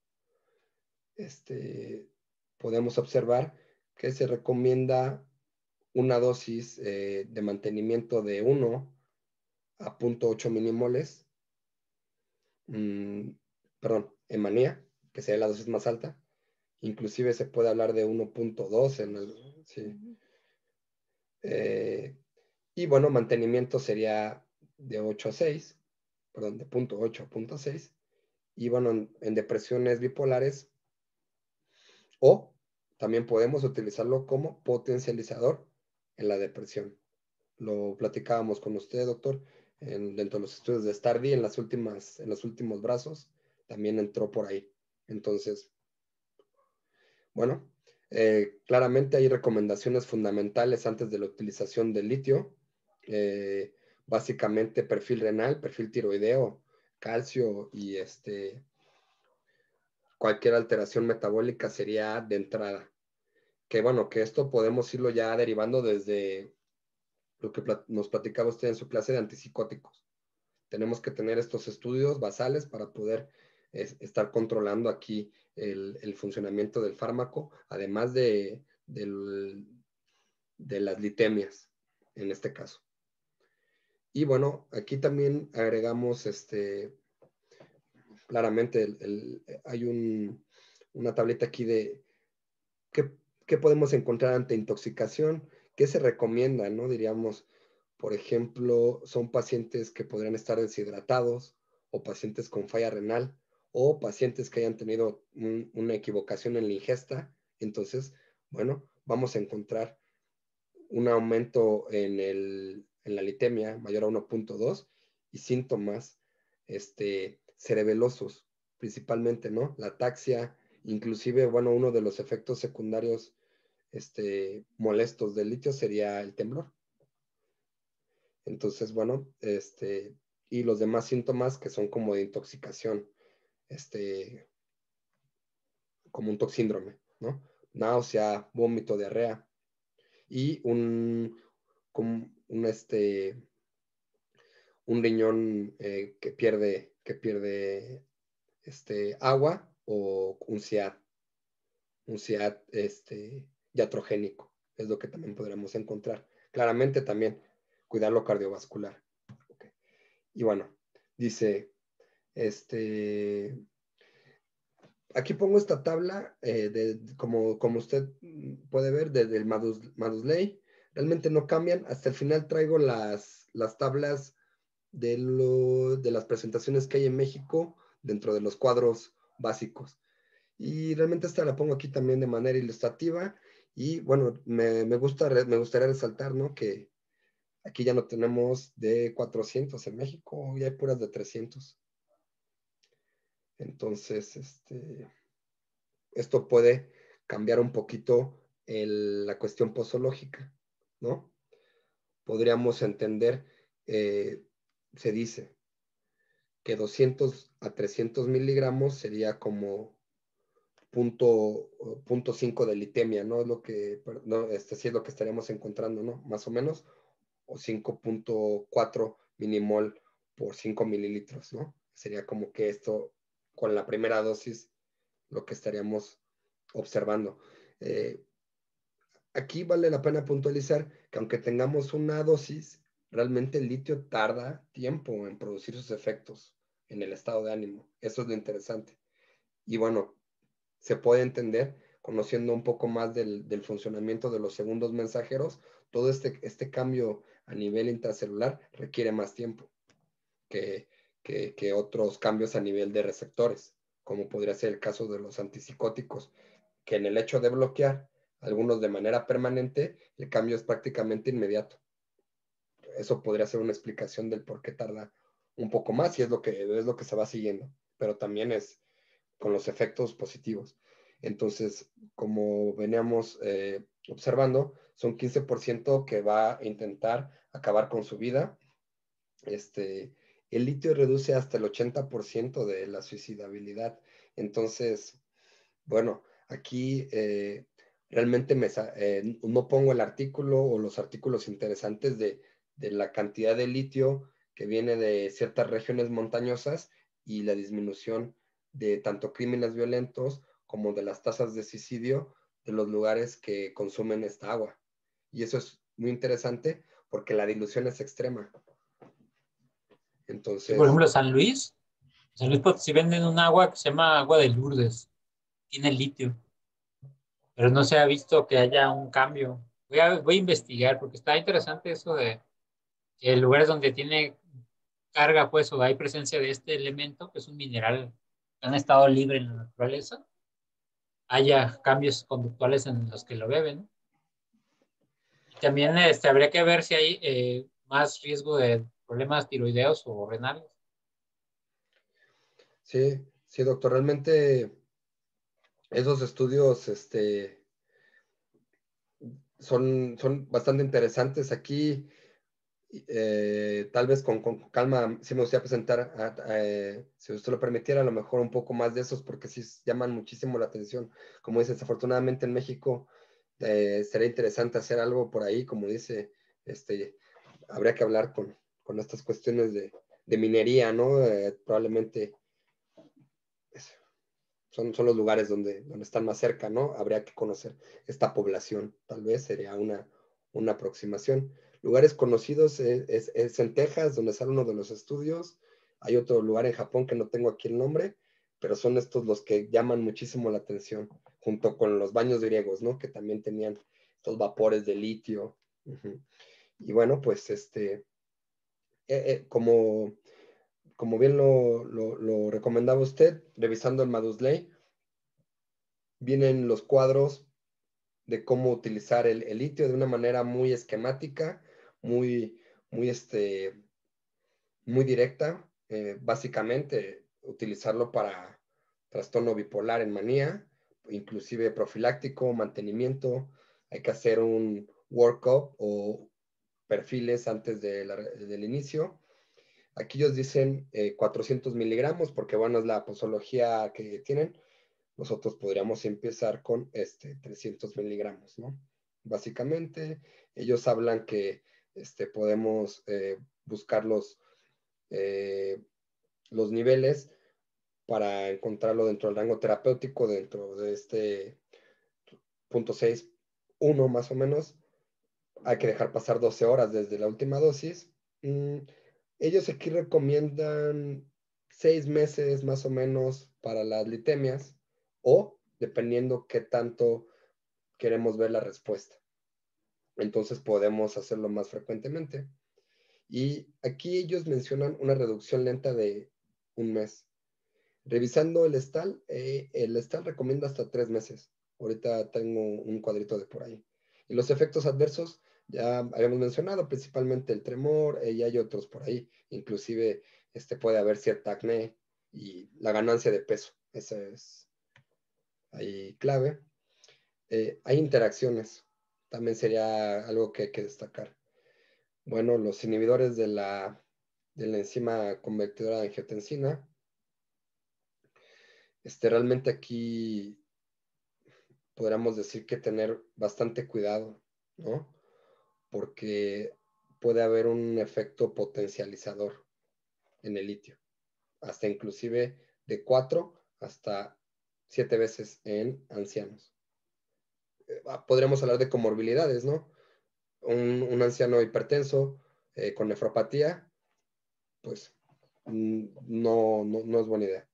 S1: Este, podemos observar que se recomienda una dosis eh, de mantenimiento de 1 a 0.8 milimoles, mm, perdón, en manía, que sea la dosis más alta. Inclusive se puede hablar de 1.2 en el, sí. Eh, y bueno, mantenimiento sería de 8 a 6, perdón, de 0.8 a 0.6 y bueno, en, depresiones bipolares o también podemos utilizarlo como potencializador en la depresión. Lo platicábamos con usted, doctor, en, dentro de los estudios de Stardy en las últimas, en los últimos brazos, también entró por ahí. Entonces, bueno, eh, claramente hay recomendaciones fundamentales antes de la utilización del litio. Eh, básicamente perfil renal, perfil tiroideo, calcio y este, cualquier alteración metabólica sería de entrada. Que bueno, que esto podemos irlo ya derivando desde lo que nos platicaba usted en su clase de antipsicóticos. Tenemos que tener estos estudios basales para poder estar controlando aquí el, funcionamiento del fármaco, además de, de las litemias en este caso. Y bueno, aquí también agregamos este, claramente hay una tableta aquí de qué, qué, podemos encontrar ante intoxicación, qué se recomienda, ¿no? Diríamos, por ejemplo, son pacientes que podrían estar deshidratados o pacientes con falla renal o pacientes que hayan tenido una equivocación en la ingesta. Entonces, bueno, vamos a encontrar un aumento en, el, en la litemia mayor a 1.2 y síntomas este, cerebelosos, principalmente, ¿no? La ataxia, inclusive, bueno, uno de los efectos secundarios este, molestos del litio sería el temblor. Entonces, bueno, este, y los demás síntomas que son como de intoxicación, este, como un toxíndrome, ¿no? Náusea, vómito, diarrea y un, un, este, un riñón eh, que pierde, que pierde este, agua o un SIAD, un SIAD este, iatrogénico, es lo que también podremos encontrar. Claramente también cuidar lo cardiovascular. Y bueno, dice, este, aquí pongo esta tabla, eh, de, como, como usted puede ver, desde el Madusley, realmente no cambian. Hasta el final traigo las, las tablas de, lo, de las presentaciones que hay en México dentro de los cuadros básicos. Y realmente esta la pongo aquí también de manera ilustrativa. Y bueno, me, me, gusta, me gustaría resaltar ¿no? que aquí ya no tenemos de 400 en México, ya hay puras de 300. Entonces, este, esto puede cambiar un poquito la cuestión posológica, ¿no? Podríamos entender eh, se dice que 200 a 300 miligramos sería como punto, punto 5 de litemia, ¿no? Es lo que, no, este sí es lo que estaríamos encontrando, ¿no? Más o menos, o 5.4 minimol por 5 mililitros, ¿no? Sería como que esto, con la primera dosis, lo que estaríamos observando. Eh, aquí vale la pena puntualizar que aunque tengamos una dosis, realmente el litio tarda tiempo en producir sus efectos en el estado de ánimo. Eso es lo interesante. Y bueno, se puede entender conociendo un poco más del, funcionamiento de los segundos mensajeros, todo este, este cambio a nivel intracelular requiere más tiempo que, que, otros cambios a nivel de receptores, como podría ser el caso de los antipsicóticos, que en el hecho de bloquear algunos de manera permanente, el cambio es prácticamente inmediato. Eso podría ser una explicación del por qué tarda un poco más y es lo que, es lo que se va siguiendo, pero también es con los efectos positivos. Entonces, como veníamos eh, observando, son 15% que va a intentar acabar con su vida. Este, el litio reduce hasta el 80% de la suicidabilidad. Entonces, bueno, aquí eh, realmente me, eh, no pongo el artículo o los artículos interesantes de de la cantidad de litio que viene de ciertas regiones montañosas y la disminución de tanto crímenes violentos como de las tasas de suicidio de los lugares que consumen esta agua. Y eso es muy interesante porque la dilución es extrema. Entonces.
S2: Por ejemplo, San Luis, San Luis si venden un agua que se llama agua de Lourdes, tiene litio, pero no se ha visto que haya un cambio. Voy a, voy a investigar porque está interesante eso de, el lugares donde tiene carga, pues, o hay presencia de este elemento, que es un mineral que han estado libre en la naturaleza, haya cambios conductuales en los que lo beben. También este, habría que ver si hay eh, más riesgo de problemas tiroideos o renales.
S1: Sí, sí, doctor, realmente esos estudios este, son, son bastante interesantes. Aquí eh, tal vez con, calma, si me gustaría presentar, eh, si usted lo permitiera, a lo mejor un poco más de esos, porque sí llaman muchísimo la atención. Como dice, desafortunadamente en México eh, sería interesante hacer algo por ahí, como dice, este, habría que hablar con, con estas cuestiones de, de minería, ¿no? probablemente son, son los lugares donde, donde están más cerca, ¿no? Habría que conocer esta población, tal vez sería una, una aproximación lugares conocidos es, en Texas, donde sale uno de los estudios. Hay otro lugar en Japón que no tengo aquí el nombre, pero son estos los que llaman muchísimo la atención, junto con los baños griegos, ¿no? Que también tenían estos vapores de litio. Y bueno, pues este, eh, eh, como, como bien lo, lo, recomendaba usted, revisando el Madusley, vienen los cuadros de cómo utilizar el, el, litio de una manera muy esquemática, muy, muy, este, muy directa. Eh, básicamente, utilizarlo para trastorno bipolar en manía, inclusive profiláctico, mantenimiento. Hay que hacer un workup o perfiles antes del inicio. Aquí ellos dicen 400 eh, miligramos porque, bueno, es la posología que tienen. Nosotros podríamos empezar con este 300 miligramos, ¿no? Básicamente, ellos hablan que este, podemos eh, buscar los, eh, los niveles para encontrarlo dentro del rango terapéutico, dentro de este punto 6.1 más o menos. Hay que dejar pasar 12 horas desde la última dosis. Mm, ellos aquí recomiendan 6 meses más o menos para las litemias o dependiendo qué tanto queremos ver la respuesta. Entonces podemos hacerlo más frecuentemente. Y aquí ellos mencionan una reducción lenta de un mes. Revisando el STAL, eh, el STAL recomienda hasta tres meses. Ahorita tengo un cuadrito de por ahí. Y los efectos adversos, ya habíamos mencionado, principalmente el tremor, eh, y hay otros por ahí. Inclusive este, puede haber cierta acné y la ganancia de peso. Esa es ahí clave. Eh, hay interacciones, también sería algo que hay que destacar. Bueno, los inhibidores de la, de la enzima convertidora de angiotensina. Este, realmente aquí podríamos decir que tener bastante cuidado, ¿no? Porque puede haber un efecto potencializador en el litio, hasta inclusive de 4 hasta siete veces en ancianos. Eh, podríamos hablar de comorbilidades, ¿no? Un, anciano hipertenso eh, con nefropatía, pues mm, no, no, es buena idea.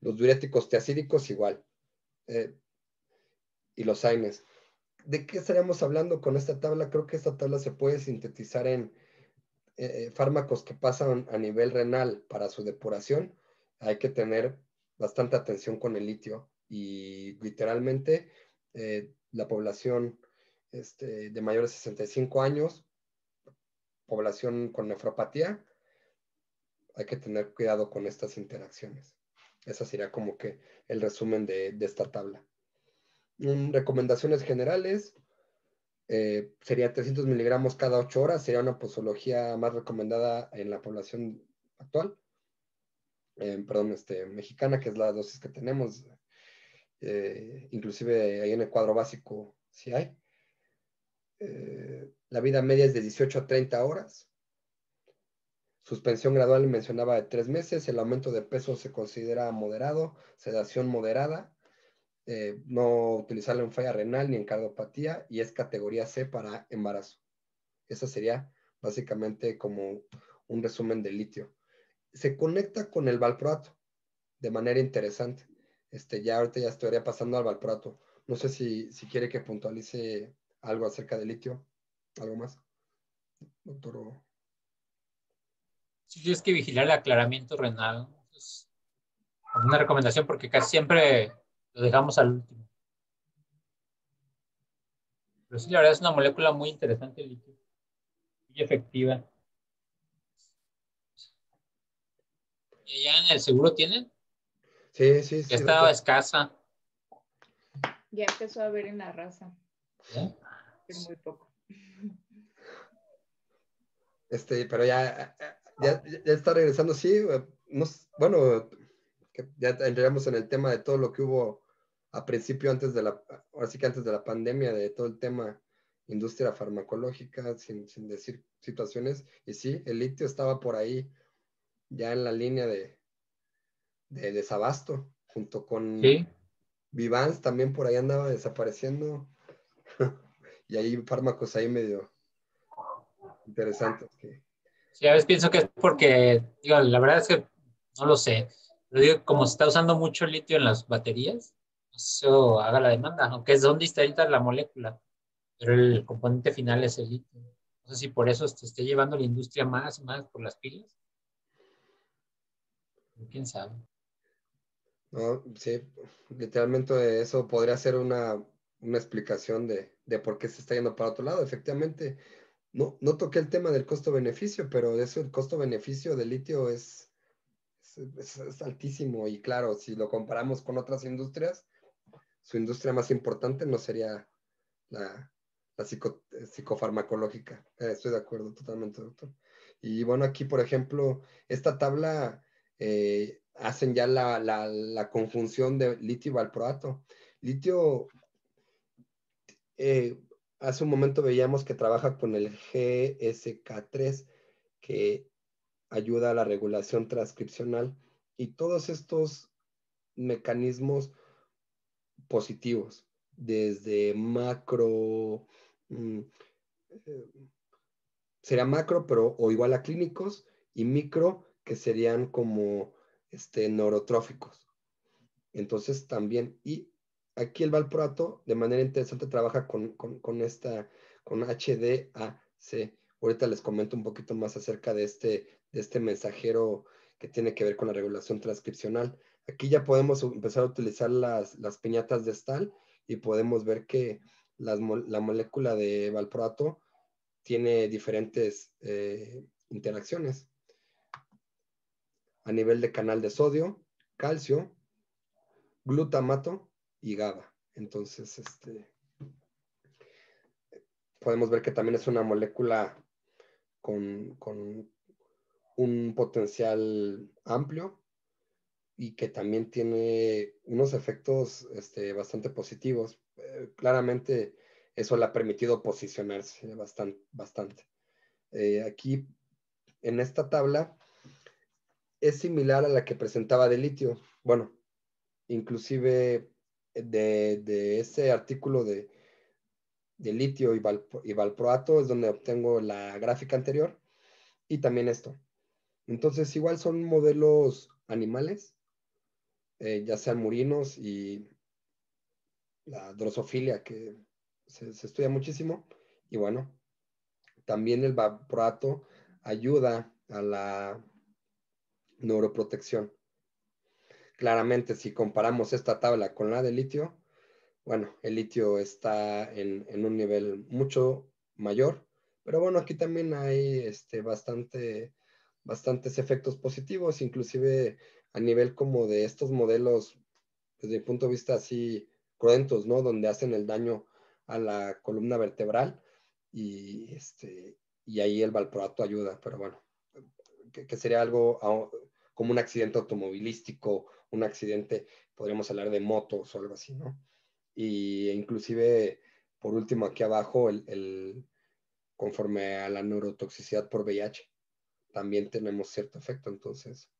S1: Los diuréticos teacídicos igual. Eh, y los AINES. ¿De qué estaríamos hablando con esta tabla? Creo que esta tabla se puede sintetizar en fármacos que pasan a nivel renal para su depuración. Hay que tener bastante atención con el litio y literalmente la población este, de mayores de 65 años, población con nefropatía, hay que tener cuidado con estas interacciones. Ese sería como que el resumen de, esta tabla. recomendaciones generales, eh, sería 300 miligramos cada 8 horas, sería una posología más recomendada en la población actual. Eh, perdón, este, mexicana, que es la dosis que tenemos. Eh, inclusive ahí en el cuadro básico sí hay. Eh, la vida media es de 18 a 30 horas. Suspensión gradual mencionaba de tres meses. El aumento de peso se considera moderado. Sedación moderada. no utilizarlo en falla renal ni en cardiopatía. Y es categoría C para embarazo. Eso sería básicamente como un resumen del litio se conecta con el valproato de manera interesante. Este, ya ahorita ya estaría pasando al valproato. No sé si, si quiere que puntualice algo acerca del litio, algo más, doctor.
S2: Sí, tienes que vigilar el aclaramiento renal. Una recomendación porque casi siempre lo dejamos al último. Pero sí, la verdad es una molécula muy interesante el litio. Muy efectiva. ¿Y ya en el seguro tienen?
S1: Sí, sí,
S2: sí. estaba escasa.
S3: Ya empezó a ver en la raza. ¿Eh? muy poco.
S1: Este, pero ya, ya, está regresando, sí. bueno, ya entramos en el tema de todo lo que hubo a principio antes de la, ahora sí que antes de la pandemia, de todo el tema industria farmacológica, sin, sin decir situaciones. Y sí, el litio estaba por ahí ya en la línea de, de desabasto, junto con Vivans también por ahí andaba desapareciendo. y hay fármacos ahí medio interesantes. Que...
S2: Sí, a veces pienso que es porque, digo, la verdad es que no lo sé, Pero digo, como se está usando mucho litio en las baterías, eso haga la demanda, aunque es donde está la molécula, pero el componente final es el litio. No sé si por eso te esté llevando la industria más y más por las pilas. ¿Quién sabe?
S1: No, sí, literalmente eso podría ser una, explicación de, por qué se está yendo para otro lado. Efectivamente, no, no toqué el tema del costo-beneficio, pero eso, el costo-beneficio del litio es, altísimo y claro, si lo comparamos con otras industrias, su industria más importante no sería la, la psicofarmacológica. Eh, estoy de acuerdo totalmente, doctor. Y bueno, aquí, por ejemplo, esta tabla eh, hacen ya la, conjunción de litio y valproato. Litio, eh, hace un momento veíamos que trabaja con el GSK3, que ayuda a la regulación transcripcional y todos estos mecanismos positivos, desde macro, mm, eh, sería macro, pero o igual a clínicos, y micro, que serían como este, neurotróficos. Entonces también, y aquí el valproato de manera interesante trabaja con, esta, con HDAC. Ahorita les comento un poquito más acerca de este, de este mensajero que tiene que ver con la regulación transcripcional. Aquí ya podemos empezar a utilizar las, piñatas de Stahl y podemos ver que la molécula de valproato tiene diferentes eh, interacciones a nivel de canal de sodio, calcio, glutamato y GABA. Entonces, este, podemos ver que también es una molécula con, un potencial amplio y que también tiene unos efectos este, bastante positivos. Eh, claramente eso le ha permitido posicionarse bastante. bastante. Eh, aquí en esta tabla es similar a la que presentaba de litio. Bueno, inclusive de, ese artículo de, litio y, y, valproato es donde obtengo la gráfica anterior y también esto. Entonces, igual son modelos animales, eh, ya sean murinos y la drosofilia que se estudia muchísimo. Y bueno, también el valproato ayuda a la neuroprotección. Claramente, si comparamos esta tabla con la de litio, bueno, el litio está en, un nivel mucho mayor, pero bueno, aquí también hay este, bastante, bastantes efectos positivos, inclusive a nivel como de estos modelos, desde el punto de vista así cruentos, ¿no? Donde hacen el daño a la columna vertebral y, este, y ahí el valproato ayuda, pero bueno, que, sería algo como un accidente automovilístico, un accidente, podríamos hablar de motos o algo así, ¿no? Y inclusive, por último, aquí abajo, el, conforme a la neurotoxicidad por VIH, también tenemos cierto efecto. Entonces,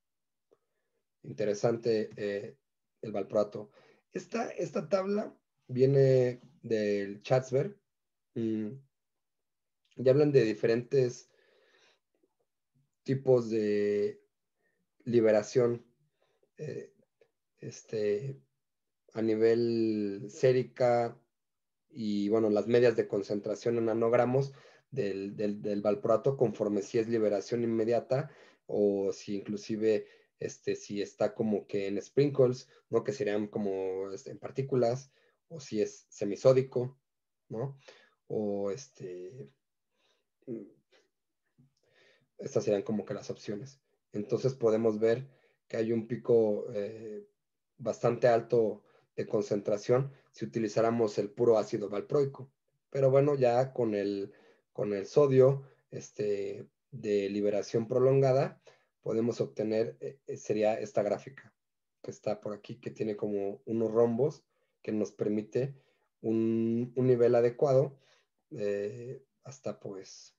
S1: interesante eh, el valproato. Esta, esta tabla viene del Chatsberg mm, y hablan de diferentes tipos de liberación eh, este, a nivel sérica y bueno, las medias de concentración en nanogramos del, del, valproato conforme si es liberación inmediata o si inclusive este, si está como que en sprinkles, ¿no? Que serían como este, en partículas, o si es semisódico, ¿no? O este, estas serían como que las opciones entonces podemos ver que hay un pico eh, bastante alto de concentración si utilizáramos el puro ácido valproico. Pero bueno, ya con el, con el sodio este, de liberación prolongada, podemos obtener, eh, sería esta gráfica que está por aquí, que tiene como unos rombos que nos permite un, nivel adecuado eh, hasta pues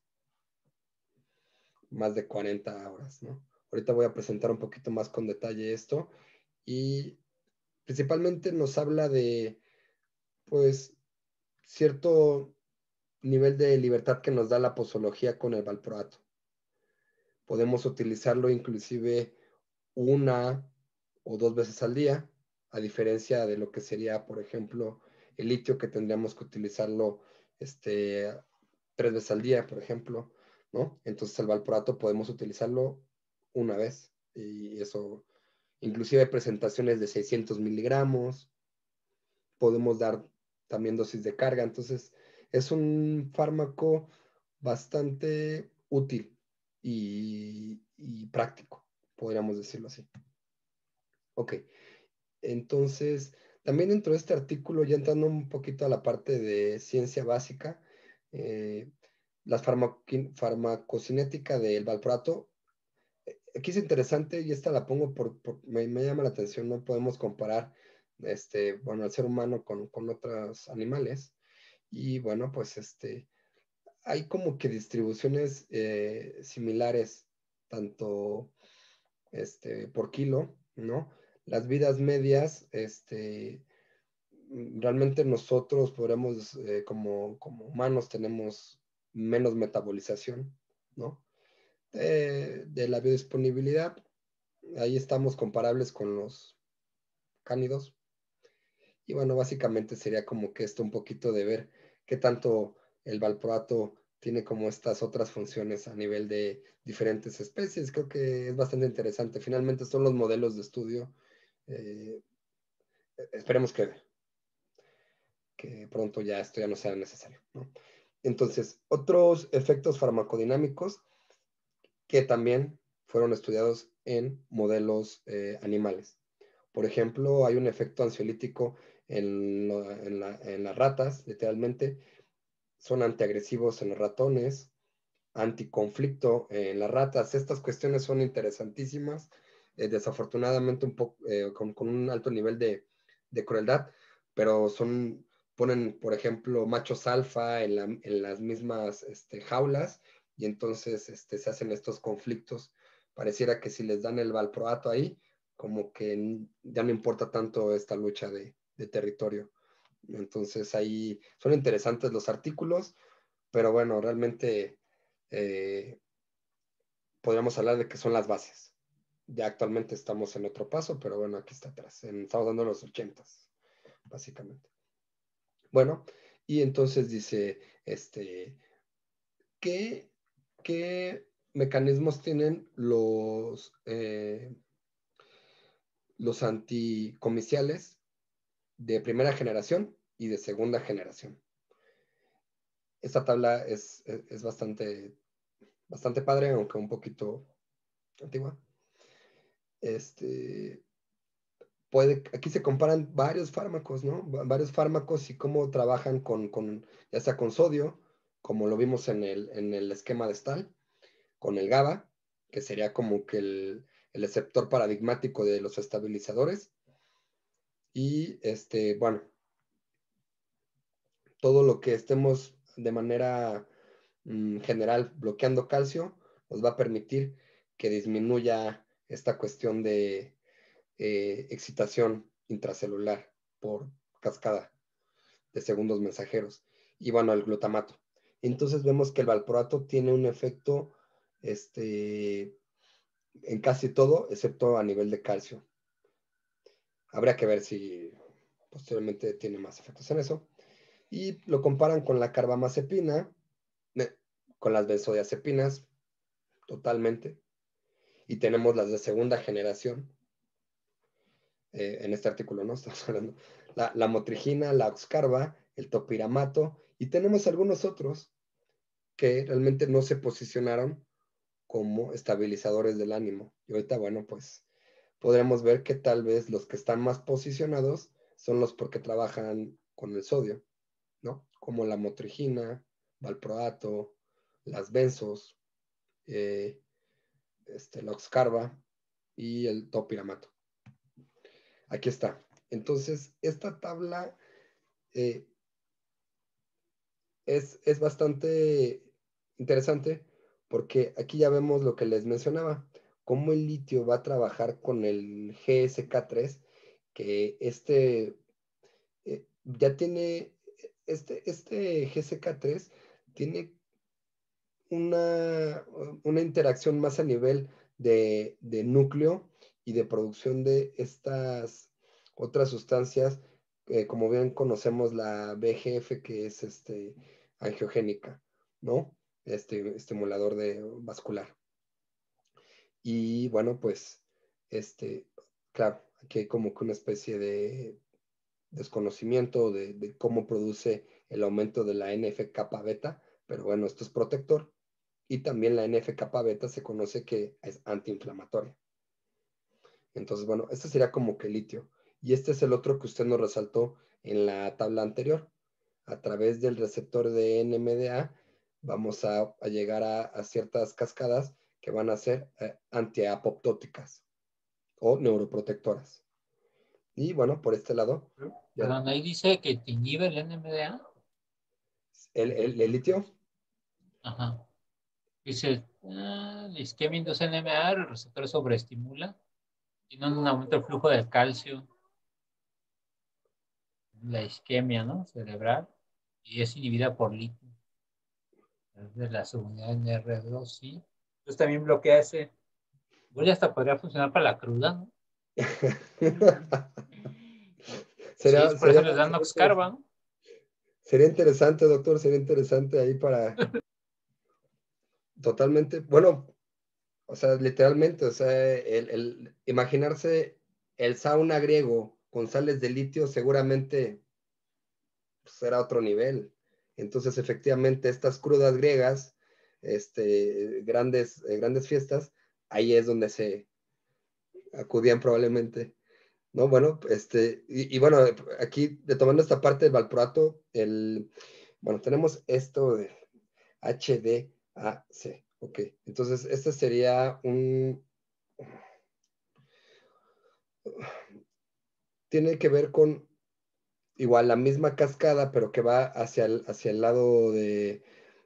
S1: más de 40 horas, ¿no? Ahorita voy a presentar un poquito más con detalle esto y principalmente nos habla de, pues, cierto nivel de libertad que nos da la posología con el valproato. Podemos utilizarlo inclusive una o dos veces al día, a diferencia de lo que sería, por ejemplo, el litio que tendríamos que utilizarlo este, tres veces al día, por ejemplo, ¿no? Entonces el valproato podemos utilizarlo una vez y eso, inclusive presentaciones de 600 miligramos, podemos dar también dosis de carga, entonces es un fármaco bastante útil y, práctico, podríamos decirlo así. Ok, entonces también dentro de este artículo, ya entrando un poquito a la parte de ciencia básica, eh, la farmacocinética del valproato, aquí es interesante y esta la pongo por, me, llama la atención, no podemos comparar este, bueno, al ser humano con, otros animales. Y bueno, pues este, hay como que distribuciones eh, similares, tanto este, por kilo, ¿no? las vidas medias, este, realmente nosotros podemos, eh, como, humanos, tenemos menos metabolización, ¿no? De la biodisponibilidad, ahí estamos comparables con los cánidos. Y bueno, básicamente sería como que esto un poquito de ver qué tanto el valproato tiene como estas otras funciones a nivel de diferentes especies. Creo que es bastante interesante. Finalmente son los modelos de estudio eh, esperemos que, que pronto ya esto ya no sea necesario. Entonces, otros efectos farmacodinámicos que también fueron estudiados en modelos eh, animales. Por ejemplo, hay un efecto ansiolítico en, las ratas, literalmente. Son antiagresivos en los ratones, anticonflicto en las ratas. Estas cuestiones son interesantísimas eh, desafortunadamente un poco, eh, con, un alto nivel de, crueldad, pero son, ponen, por ejemplo, machos alfa en, las mismas este, jaulas y entonces este, se hacen estos conflictos. Pareciera que si les dan el valproato ahí, como que ya no importa tanto esta lucha de, territorio. Entonces ahí son interesantes los artículos, pero bueno, realmente eh, podríamos hablar de que son las bases ya actualmente estamos en otro paso, pero bueno, aquí está atrás. estamos dando los ochentas, básicamente. Bueno, y entonces dice, este, ¿qué, mecanismos tienen los, eh, anticomiciales de primera generación y de segunda generación? Esta tabla es, es bastante, bastante padre, aunque un poquito antigua este, puede, aquí se comparan varios fármacos, ¿no? Varios fármacos y cómo trabajan con, con ya sea con sodio, como lo vimos en el, en el esquema de Stahl, con el GABA, que sería como que el, el receptor paradigmático de los estabilizadores. Y este, bueno, todo lo que estemos de manera mm, general bloqueando calcio nos va a permitir que disminuya esta cuestión de eh, excitación intracelular por cascada de segundos mensajeros. Y bueno, el glutamato. Entonces vemos que el valproato tiene un efecto este, en casi todo, excepto a nivel de calcio. Habría que ver si posteriormente tiene más efectos en eso. Y lo comparan con la carbamazepina, con las benzodiazepinas, totalmente y tenemos las de segunda generación. Eh, en este artículo, ¿no? Estamos hablando. La, la, motrigina, la oxcarba, el topiramato, y tenemos algunos otros que realmente no se posicionaron como estabilizadores del ánimo. Y ahorita, bueno, pues podremos ver que tal vez los que están más posicionados son los porque trabajan con el sodio, ¿no? Como la motrigina, valproato, las benzos, eh, este, la Oxcarva y el topiramato. Aquí está. Entonces, esta tabla eh, es, es bastante interesante porque aquí ya vemos lo que les mencionaba, cómo el litio va a trabajar con el GSK3, que este eh, ya tiene, este, este GSK3 tiene una, una interacción más a nivel de, núcleo y de producción de estas otras sustancias, eh, como bien conocemos la BGF, que es este, angiogénica, ¿no? Este estimulador de vascular. Y bueno, pues, este, claro, aquí hay como que una especie de desconocimiento de, de cómo produce el aumento de la NF-kappa beta, pero bueno, esto es protector. Y también la NF-kappa beta se conoce que es antiinflamatoria. Entonces, bueno, este sería como que litio. Y este es el otro que usted nos resaltó en la tabla anterior. A través del receptor de NMDA vamos a, llegar a, ciertas cascadas que van a ser eh, antiapoptóticas o neuroprotectoras. Y bueno, por este lado.
S2: Perdón, ahí dice que te inhibe el NMDA.
S1: ¿El, el, litio?
S2: Ajá. Dice, ah, la isquemia induce NMDA, el receptor sobreestimula, tiene un aumento del flujo del calcio, la isquemia, ¿no? Cerebral, y es inhibida por litio. Es de la subunidad NR2, sí. Entonces también bloquea ese. Ya hasta podría funcionar para la cruda, ¿no? sería, sí, por eso les dan Noxcarba, ¿no?
S1: Sería interesante, doctor, sería interesante ahí para... Totalmente, bueno, o sea, literalmente, o sea, el, imaginarse el sauna griego con de litio seguramente será pues, otro nivel. Entonces, efectivamente, estas crudas griegas, este, grandes, eh, grandes fiestas, ahí es donde se acudían probablemente. ¿no? Bueno, este, y, bueno, aquí tomando esta parte del valproato, el, bueno, tenemos esto de HDAC, ok. Entonces, este sería un, tiene que ver con igual la misma cascada, pero que va hacia el, hacia el lado de,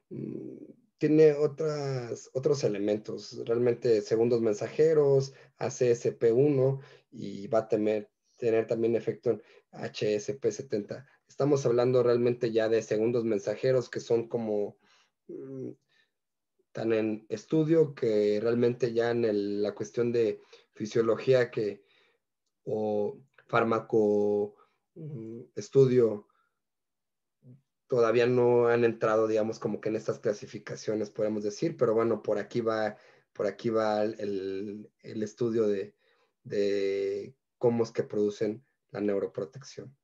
S1: mm, tiene otras, otros elementos, realmente segundos mensajeros, ACSP1 y va a tener, tener también efecto en HSP70. Estamos hablando realmente ya de segundos mensajeros que son como mm, tan en estudio que realmente ya en la cuestión de fisiología que o fármaco mm, estudio todavía no han entrado, digamos, como que en estas clasificaciones, podemos decir, pero bueno, por aquí va, por aquí va el, estudio de, cómo es que producen la neuroprotección.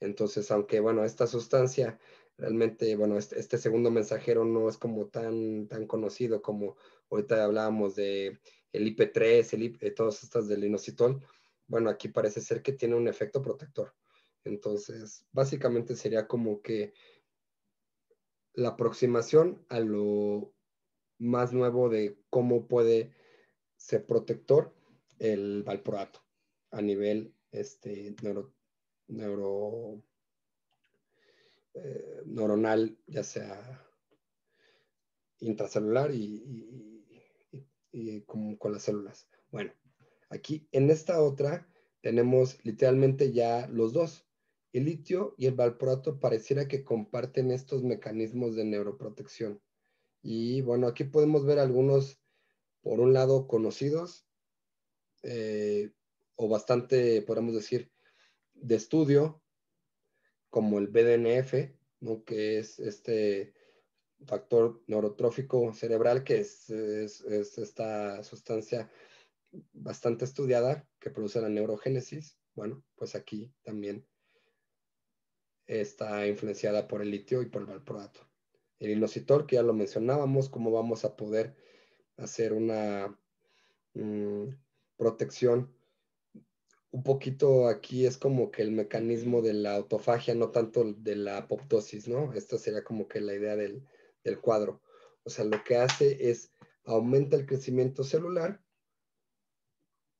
S1: Entonces, aunque, bueno, esta sustancia realmente, bueno, este, este, segundo mensajero no es como tan, tan conocido como ahorita hablábamos de el IP3, el IP, todas estas del inositol, bueno, aquí parece ser que tiene un efecto protector. Entonces, básicamente sería como que la aproximación a lo más nuevo de cómo puede ser protector el valproato a nivel este, neuro, eh, neuronal, ya sea intracelular y, y, con las células. Bueno, Aquí en esta otra tenemos literalmente ya los dos. El litio y el valproato pareciera que comparten estos mecanismos de neuroprotección. Y bueno, aquí podemos ver algunos, por un lado, conocidos eh, o bastante, podemos decir, de estudio, como el BDNF, ¿no? que es este factor neurotrófico cerebral, que es esta sustancia bastante estudiada que produce la neurogénesis, bueno, pues aquí también está influenciada por el litio y por el valproato. El inositol, que ya lo mencionábamos, cómo vamos a poder hacer una mm, protección. Un poquito aquí es como que el mecanismo de la autofagia, no tanto de la apoptosis, ¿no? Esta sería como que la idea del, del cuadro. O sea, lo que hace es aumenta el crecimiento celular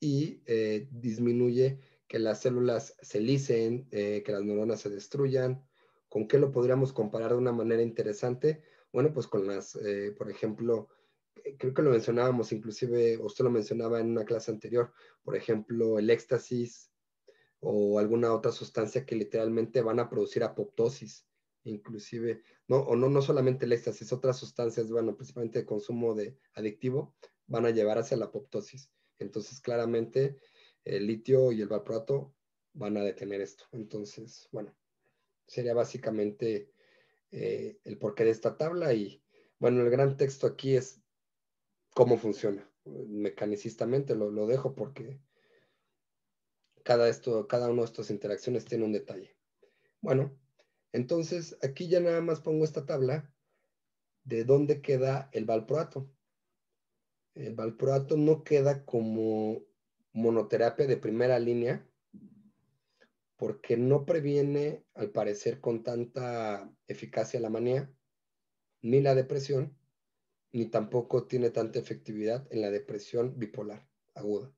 S1: y eh, disminuye que las células se licen, eh, que las neuronas se destruyan. ¿Con qué lo podríamos comparar de una manera interesante? Bueno, pues con las, eh, por ejemplo, creo que lo mencionábamos, inclusive usted lo mencionaba en una clase anterior, por ejemplo, el éxtasis o alguna otra sustancia que literalmente van a producir apoptosis, inclusive, no, o no, no solamente el éxtasis, otras sustancias, bueno, principalmente de consumo de adictivo, van a llevar hacia la apoptosis. Entonces, claramente, el litio y el valproato van a detener esto. Entonces, bueno, sería básicamente eh, el porqué de esta tabla y bueno, el gran texto aquí es cómo funciona. Mecanicistamente lo, lo dejo porque cada, esto, cada uno de estas interacciones tiene un detalle. Bueno, entonces aquí ya nada más pongo esta tabla de dónde queda el valproato. El valproato no queda como monoterapia de primera línea porque no previene, al parecer, con tanta eficacia la manía, ni la depresión, ni tampoco tiene tanta efectividad en la depresión bipolar aguda.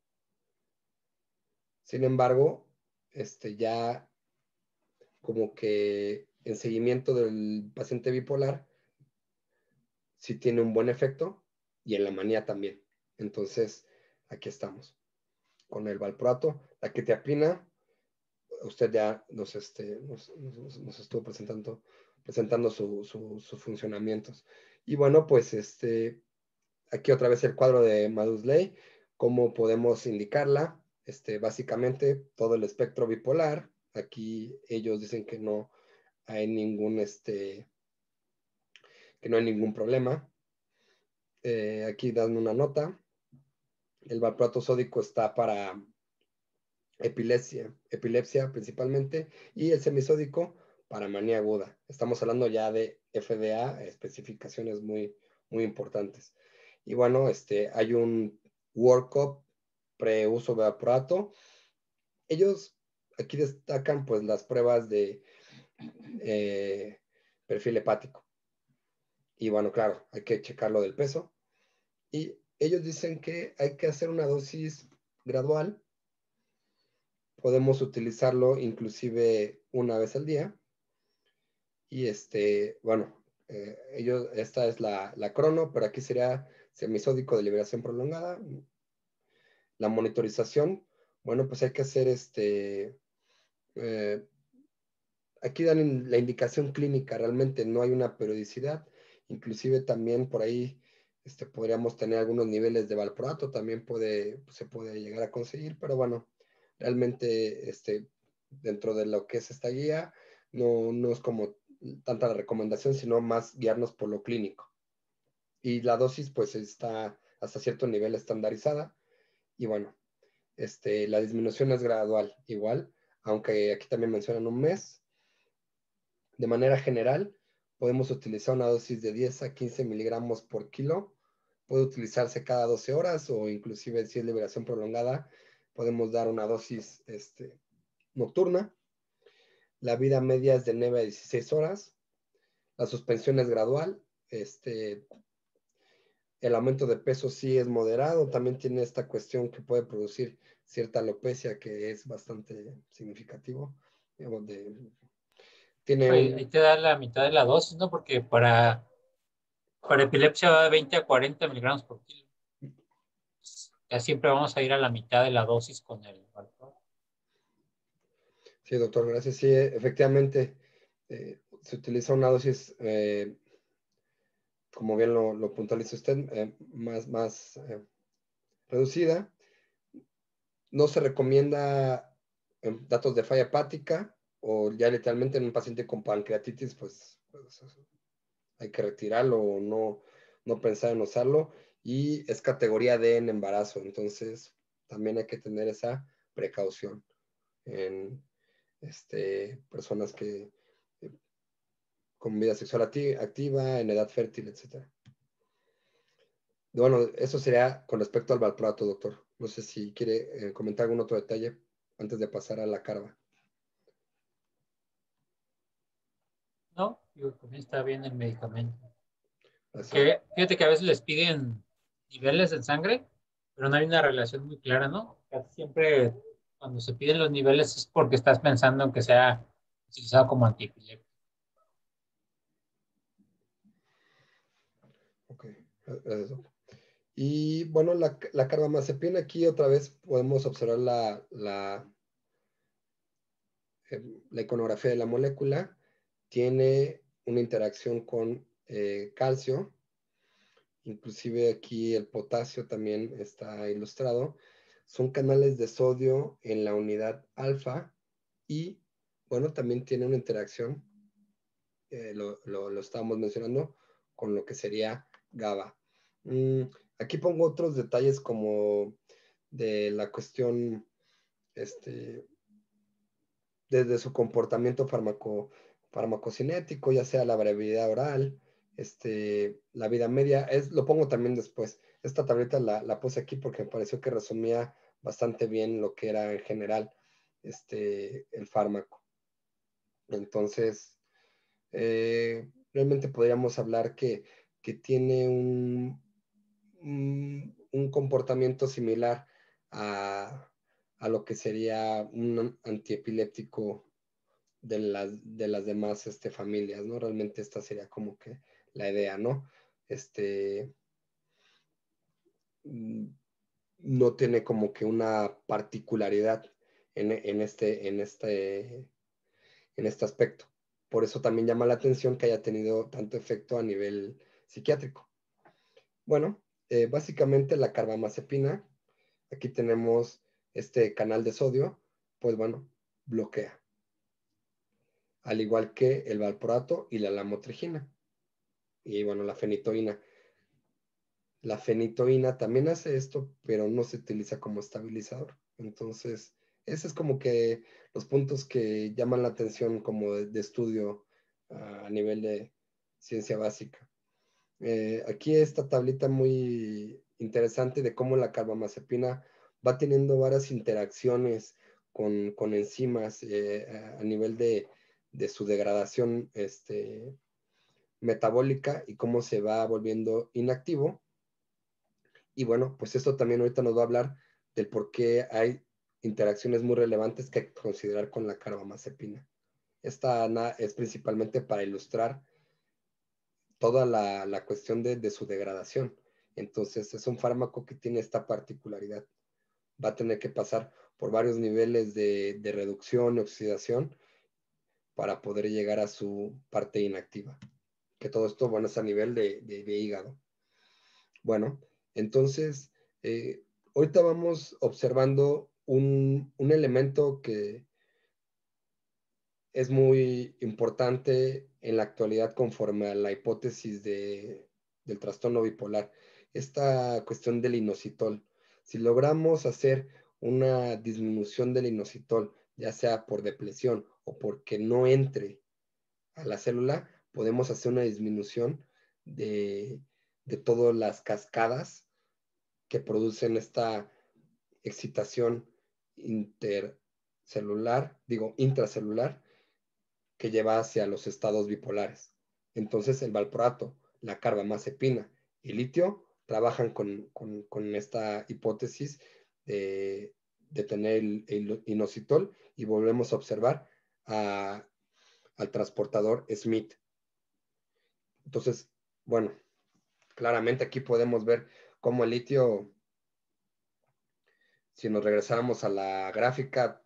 S1: Sin embargo, este ya como que en seguimiento del paciente bipolar, sí tiene un buen efecto y en la manía también. Entonces, aquí estamos con el valproato. La que te apina, usted ya nos, este, nos, estuvo presentando, presentando sus funcionamientos. Y bueno, pues este, aquí otra vez el cuadro de Madusley, cómo podemos indicarla. Este, básicamente todo el espectro bipolar. Aquí ellos dicen que no hay ningún, este, que no hay ningún problema. Eh, aquí dan una nota. El valproato sódico está para epilepsia, epilepsia principalmente, y el semisódico para manía aguda. Estamos hablando ya de FDA, especificaciones muy, muy importantes. Y bueno, este, hay un workup pre-uso de valproato. Ellos aquí destacan pues las pruebas de eh, perfil hepático. Y bueno, claro, hay que checarlo del peso. Y ellos dicen que hay que hacer una dosis gradual. Podemos utilizarlo inclusive una vez al día. Y este, bueno, eh, ellos, esta es la, la, crono, pero aquí sería semisódico de liberación prolongada. La monitorización, bueno, pues hay que hacer este, eh, aquí dan la indicación clínica, realmente no hay una periodicidad, inclusive también por ahí este, podríamos tener algunos niveles de valproato, también puede, se puede llegar a conseguir, pero bueno, realmente este, dentro de lo que es esta guía, no, no es como tanta la recomendación, sino más guiarnos por lo clínico. Y la dosis pues está hasta cierto nivel estandarizada y bueno, este, la disminución es gradual, igual, aunque aquí también mencionan un mes. De manera general, podemos utilizar una dosis de 10 a 15 miligramos por kilo puede utilizarse cada 12 horas o inclusive si es liberación prolongada, podemos dar una dosis este, nocturna. La vida media es de 9 a 16 horas. La suspensión es gradual. Este, el aumento de peso sí es moderado. También tiene esta cuestión que puede producir cierta alopecia que es bastante significativo.
S2: Tiene Ahí te da la mitad de la dosis, ¿no? Porque para para epilepsia va de 20 a 40 miligramos por kilo. Ya siempre vamos a ir a la mitad de la dosis con el valor.
S1: Sí, doctor, gracias. Sí, efectivamente, eh, se utiliza una dosis, eh, como bien lo, puntualiza usted, eh, más, más reducida. No se recomienda datos de falla hepática o ya literalmente en un paciente con pancreatitis, pues, pues hay que retirarlo o no, no pensar en usarlo. Y es categoría D en embarazo, entonces también hay que tener esa precaución en este, personas que eh, con vida sexual activa, en edad fértil, etc. Bueno, eso sería con respecto al valproato, doctor. No sé si quiere eh, comentar algún otro detalle antes de pasar a la carva.
S2: No, está bien el medicamento. fíjate que a veces les piden niveles en sangre, pero no hay una relación muy clara, ¿no? siempre cuando se piden los niveles es porque estás pensando en que sea utilizado como antiepiléptico.
S1: Ok, Y bueno, la, la carbamazepina aquí otra vez podemos observar la, la, eh, la iconografía de la molécula tiene una interacción con eh, calcio. Inclusive aquí el potasio también está ilustrado. son canales de sodio en la unidad alfa y, bueno, también tiene una interacción, eh, lo, lo, estábamos mencionando, con lo que sería GABA. Mm, aquí pongo otros detalles como de la cuestión, este, desde su comportamiento farmaco, farmacocinético, ya sea la brevedad oral, este, la vida media, es, lo pongo también después. Esta tableta la, la, puse aquí porque me pareció que resumía bastante bien lo que era en general este, el fármaco. Entonces, eh, realmente podríamos hablar que, que tiene un, un, comportamiento similar a, a, lo que sería un antiepiléptico de las, de las demás este, familias, ¿no? Realmente esta sería como que la idea, ¿no? Este, mm, no tiene como que una particularidad en, en, este, en, este, en este aspecto. Por eso también llama la atención que haya tenido tanto efecto a nivel psiquiátrico. Bueno, eh, básicamente la carbamazepina, aquí tenemos este canal de sodio, pues bueno, bloquea. Al igual que el valproato y la lamotrigina. Y bueno, la fenitoína. La fenitoína también hace esto, pero no se utiliza como estabilizador. Entonces, ese es como que los puntos que llaman la atención como de, estudio a nivel de ciencia básica. Eh, aquí esta tablita muy interesante de cómo la carbamazepina va teniendo varias interacciones con, enzimas eh, a nivel de, de, su degradación este, metabólica y cómo se va volviendo inactivo y bueno, pues esto también ahorita nos va a hablar del por qué hay interacciones muy relevantes que hay que considerar con la carbamazepina. Esta es principalmente para ilustrar toda la, cuestión de, su degradación. Entonces es un fármaco que tiene esta particularidad. Va a tener que pasar por varios niveles de, reducción y oxidación para poder llegar a su parte inactiva. Que todo esto, bueno, es a nivel de, de hígado. Bueno, entonces, eh, ahorita vamos observando un, elemento que es muy importante en la actualidad conforme a la hipótesis del trastorno bipolar, esta cuestión del inositol. Si logramos hacer una disminución del inositol, ya sea por depresión o porque no entre a la célula, podemos hacer una disminución de, de todas las cascadas que producen esta excitación intercelular, digo, intracelular, que lleva hacia los estados bipolares. Entonces, el valproato, la carbamazepina y litio trabajan con, esta hipótesis de, tener el, inositol y volvemos a observar al transportador Smith. Entonces, bueno, claramente aquí podemos ver como el litio, si nos regresáramos a la gráfica,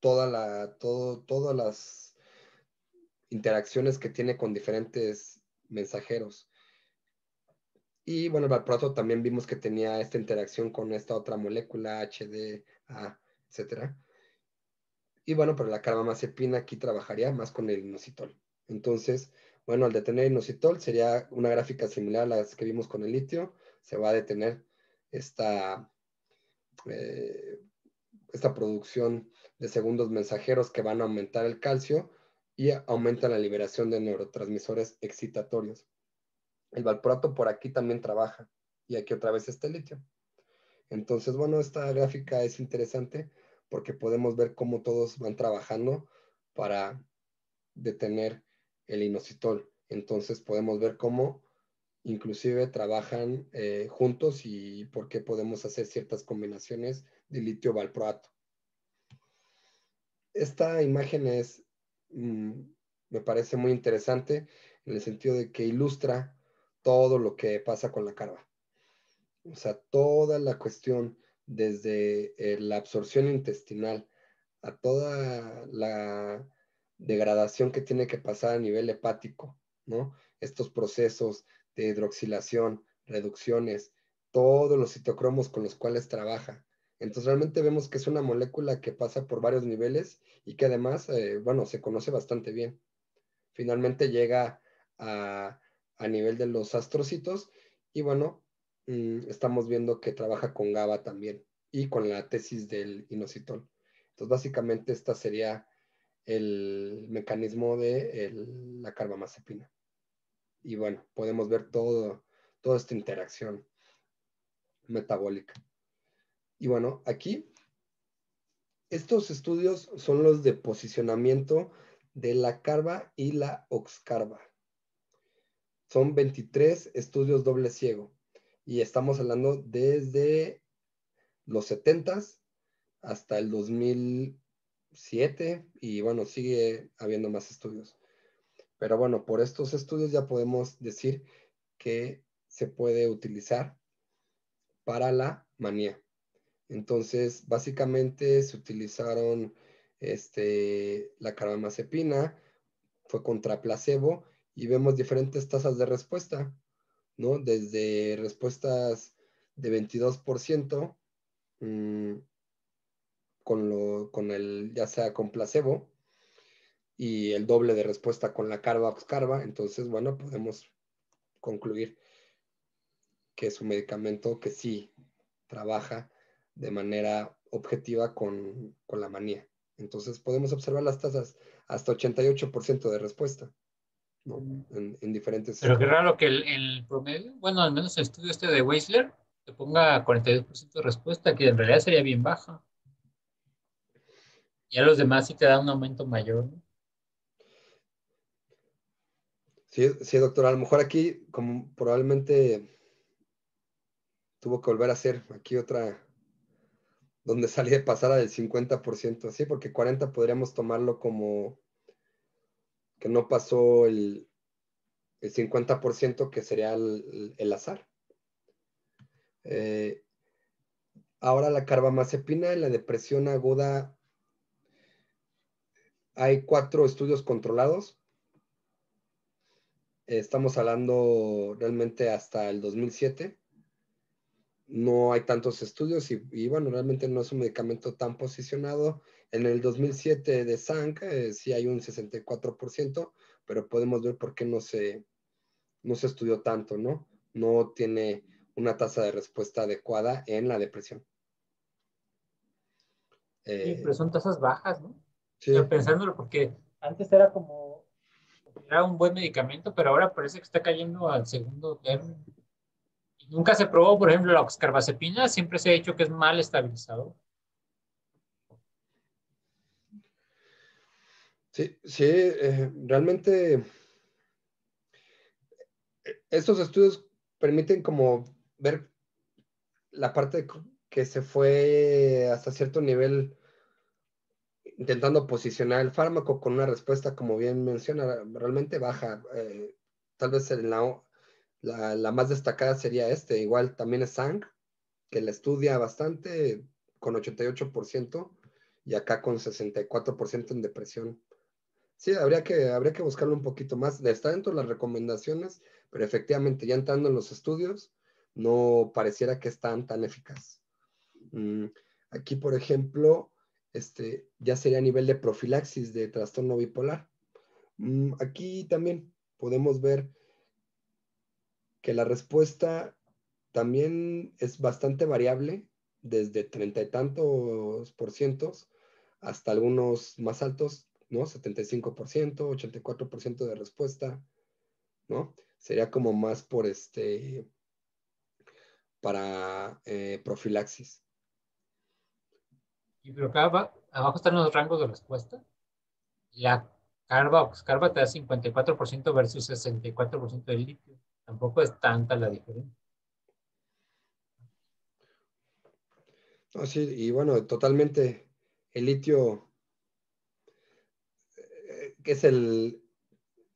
S1: toda la, todo, todas las interacciones que tiene con diferentes mensajeros. Y bueno, el valproato también vimos que tenía esta interacción con esta otra molécula, HDA, etc. Y bueno, pero la carbamazepina aquí trabajaría más con el inositol. Entonces, bueno, al detener inositol sería una gráfica similar a las que vimos con el litio, se va a detener esta, eh, esta producción de segundos mensajeros que van a aumentar el calcio y aumentan la liberación de neurotransmisores excitatorios. El valproato por aquí también trabaja y aquí otra vez está el litio. Entonces, bueno, esta gráfica es interesante porque podemos ver cómo todos van trabajando para detener el inositol. Entonces podemos ver cómo inclusive trabajan eh, juntos y por qué podemos hacer ciertas combinaciones de litio valproato. Esta imagen es, mm, me parece muy interesante en el sentido de que ilustra todo lo que pasa con la carva. O sea, toda la cuestión desde eh, la absorción intestinal a toda la degradación que tiene que pasar a nivel hepático, ¿no? Estos procesos de hidroxilación, reducciones, todos los citocromos con los cuales trabaja, Entonces realmente vemos que es una molécula que pasa por varios niveles y que además, eh, bueno, se conoce bastante bien. Finalmente llega a, nivel de los astrocitos y bueno, estamos viendo que trabaja con GABA también y con la tesis del inositol. Entonces básicamente esta sería el mecanismo de la carbamazepina. Y bueno, podemos ver todo, toda esta interacción metabólica. Y bueno, aquí estos estudios son los de posicionamiento de la carba y la oxcarba. Son 23 estudios doble ciego y estamos hablando desde los 70s hasta el 2007 y bueno, sigue habiendo más estudios. Pero bueno, por estos estudios ya podemos decir que se puede utilizar para la manía. Entonces, básicamente se utilizaron este, la carbamazepina, fue contra placebo y vemos diferentes tasas de respuesta, ¿no? Desde respuestas de 22% mm, con, lo, con el, ya sea con placebo, y el doble de respuesta con la carba carba. Entonces, bueno, podemos concluir que es un medicamento que sí trabaja de manera objetiva con, la manía. Entonces podemos observar las tasas hasta 88% de respuesta ¿no? en, diferentes...
S2: Pero qué raro que el, promedio, bueno, al menos el estudio este de Weisler, te ponga 42% de respuesta, que en realidad sería bien baja. Y a los demás sí te da un aumento mayor.
S1: Sí, sí, doctor, a lo mejor aquí como probablemente tuvo que volver a hacer aquí otra donde salía de pasar del 50%, ¿sí? Porque 40 podríamos tomarlo como que no pasó el, el 50% que sería el, azar. Eh, ahora la carbamazepina en la depresión aguda, hay cuatro estudios controlados. Estamos hablando realmente hasta el 2007 no hay tantos estudios y, bueno, realmente no es un medicamento tan posicionado. En el 2007 de SANC eh, sí hay un 64%, pero podemos ver por qué no se, no se estudió tanto, ¿no? No tiene una tasa de respuesta adecuada en la depresión.
S2: sí, eh, pero son tasas bajas, ¿no? Sí. pensándolo, porque antes era como, era un buen medicamento, pero ahora parece que está cayendo al segundo término. Nunca se probó, por ejemplo, la oxcarbazepina, siempre se ha dicho que es mal estabilizado.
S1: Sí, sí, eh, realmente estos estudios permiten como ver la parte que se fue hasta cierto nivel intentando posicionar el fármaco con una respuesta, como bien menciona, realmente baja. Eh, tal vez en la, la, más destacada sería este, igual también es Sang, que la estudia bastante con 88% y acá con 64% en depresión. Sí, habría que, habría que buscarlo un poquito más. Está dentro de las recomendaciones, pero efectivamente ya entrando en los estudios, no pareciera que es tan, tan eficaz. Mm, aquí, por ejemplo, este, ya sería a nivel de profilaxis de trastorno bipolar. Mm, aquí también podemos ver que la respuesta también es bastante variable, desde treinta y tantos por cientos hasta algunos más altos, ¿no? 75%, 84% de respuesta, ¿no? Sería como más por este, para eh, profilaxis.
S2: Y pero acá abajo están los rangos de respuesta. La carba, pues carba te da 54% versus 64% del litio. Tampoco es tanta la diferencia.
S1: sí, y bueno, totalmente el litio, eh, que es el,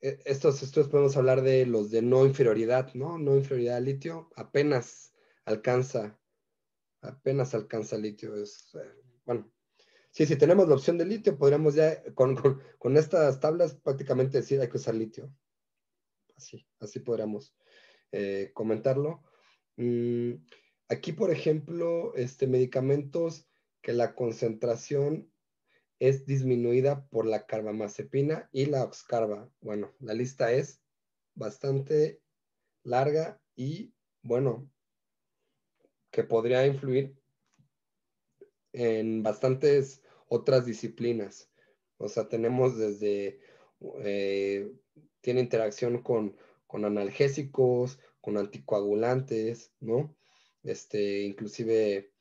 S1: eh, estos estudios podemos hablar de los de no inferioridad, ¿no? No inferioridad al litio, apenas alcanza, apenas alcanza litio. Es, eh, bueno, sí, si tenemos la opción de litio, podríamos ya, con, con estas tablas, prácticamente decir hay que usar litio. Así, así podríamos eh, comentarlo. Mm, aquí, por ejemplo, este, medicamentos que la concentración es disminuida por la carbamazepina y la oxcarba. Bueno, la lista es bastante larga y, bueno, que podría influir en bastantes otras disciplinas. O sea, tenemos desde, eh, tiene interacción con, analgésicos, con anticoagulantes, ¿no? Este, inclusive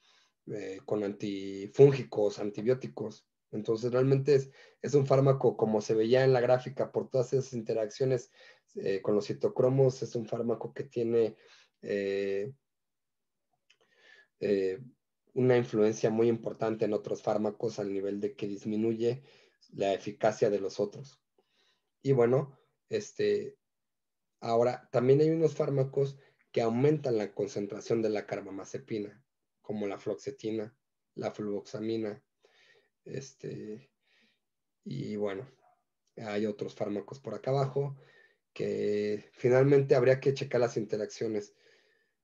S1: eh, con antifúngicos, antibióticos. Entonces, realmente es, es, un fármaco, como se veía en la gráfica, por todas esas interacciones eh, con los citocromos, es un fármaco que tiene una influencia muy importante en otros fármacos al nivel de que disminuye la eficacia de los otros. Y bueno, este, ahora también hay unos fármacos que aumentan la concentración de la carbamazepina, como la floxetina, la fluoxamina, este, y bueno, hay otros fármacos por acá abajo que finalmente habría que checar las interacciones.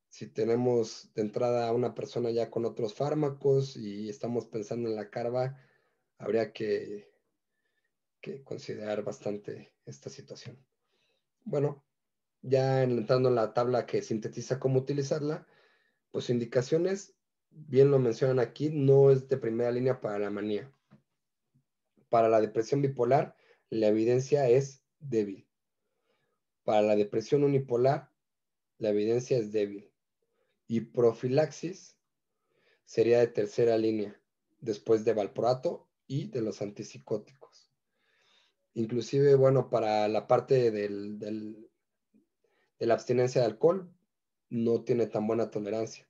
S1: Si tenemos de entrada a una persona ya con otros fármacos y estamos pensando en la carva, habría que, considerar bastante esta situación. Bueno, ya entrando en la tabla que sintetiza cómo utilizarla, pues indicaciones, bien lo mencionan aquí, no es de primera línea para la manía. Para la depresión bipolar, la evidencia es débil. Para la depresión unipolar, la evidencia es débil y profilaxis sería de tercera línea, después de valproato y de los antipsicóticos. Inclusive, bueno, para la parte del, de la abstinencia de alcohol, no tiene tan buena tolerancia.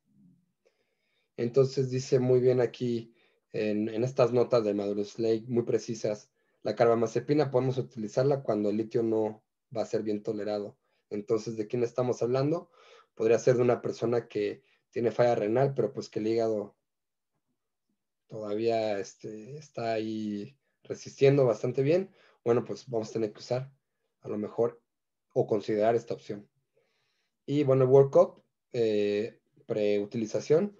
S1: Entonces dice muy bien aquí en, estas notas de Madurus Lake, muy precisas, la carbamazepina podemos utilizarla cuando el litio no va a ser bien tolerado. Entonces, ¿de quién estamos hablando? podría ser de una persona que tiene falla renal, pero pues que el hígado todavía este, está ahí resistiendo bastante bien, bueno, pues vamos a tener que usar a lo mejor o considerar esta opción. Y bueno, el workup, eh, preutilización,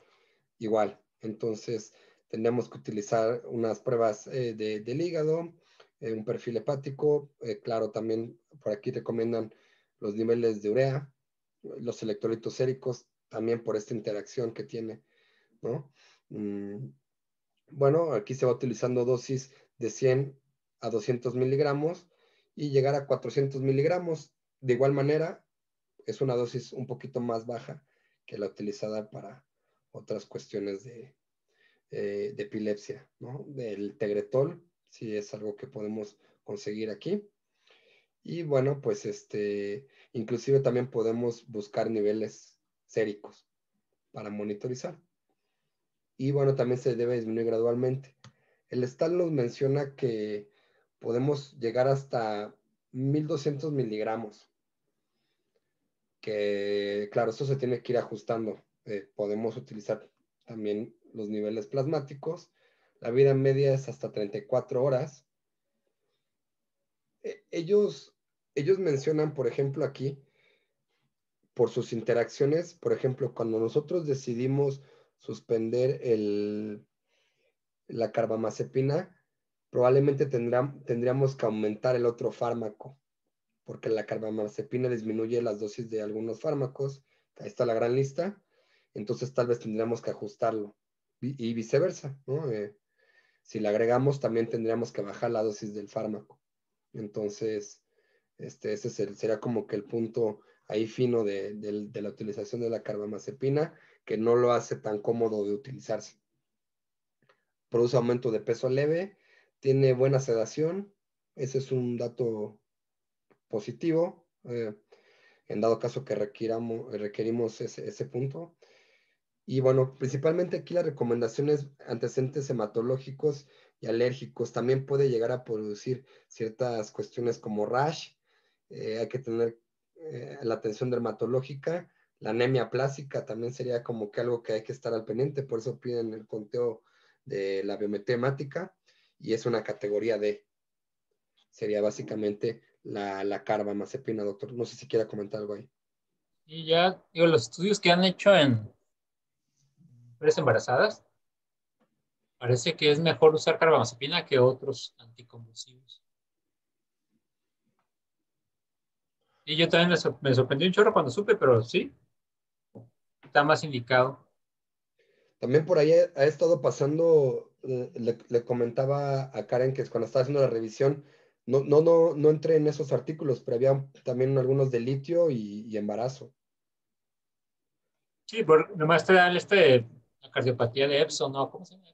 S1: igual. Entonces, tendríamos que utilizar unas pruebas eh, del hígado, eh, un perfil hepático, eh, claro, también por aquí recomiendan los niveles de urea, los electrolitos séricos también por esta interacción que tiene, ¿no? Mm, bueno, aquí se va utilizando dosis de 100 a 200 miligramos y llegar a 400 miligramos. De igual manera, es una dosis un poquito más baja que la utilizada para otras cuestiones de, eh, de epilepsia, ¿no? Del tegretol, si es algo que podemos conseguir aquí. Y bueno, pues este, inclusive también podemos buscar niveles séricos para monitorizar. Y bueno, también se debe disminuir gradualmente. El STAL nos menciona que podemos llegar hasta 1200 miligramos. Que claro, eso se tiene que ir ajustando. Eh, podemos utilizar también los niveles plasmáticos. La vida media es hasta 34 horas. E, ellos ellos mencionan, por ejemplo, aquí, por sus interacciones, por ejemplo, cuando nosotros decidimos suspender el, la carbamazepina, probablemente tendríamos que aumentar el otro fármaco, porque la carbamazepina disminuye las dosis de algunos fármacos, ahí está la gran lista, entonces tal vez tendríamos que ajustarlo, y, viceversa, ¿no? Eh, si la agregamos, también tendríamos que bajar la dosis del fármaco. Entonces, este, ese sería como que el punto ahí fino de, la utilización de la carbamazepina, que no lo hace tan cómodo de utilizarse. Produce aumento de peso leve, tiene buena sedación, ese es un dato positivo, eh, en dado caso que requerimos ese, punto. Y bueno, principalmente aquí las recomendaciones antecedentes hematológicos y alérgicos. También puede llegar a producir ciertas cuestiones como rash, eh, hay que tener eh, la atención dermatológica, la anemia plástica también sería como que algo que hay que estar al pendiente, por eso piden el conteo de la biometemática y es una categoría D. Sería básicamente la, la carbamazepina, doctor. No sé si quiera comentar algo ahí.
S2: Y ya, digo, los estudios que han hecho en, mujeres embarazadas, parece que es mejor usar carbamazepina que otros anticonvulsivos. Y yo también me, sorprendí un chorro cuando supe, pero sí, está más indicado.
S1: También por ahí ha, estado pasando, eh, le, comentaba a Karen que cuando estaba haciendo la revisión, no, no, no, no entré en esos artículos, pero había también algunos de litio y, embarazo.
S2: Sí, por, nomás te dan este, la cardiopatía de Epson, ¿no? ¿Cómo se llama?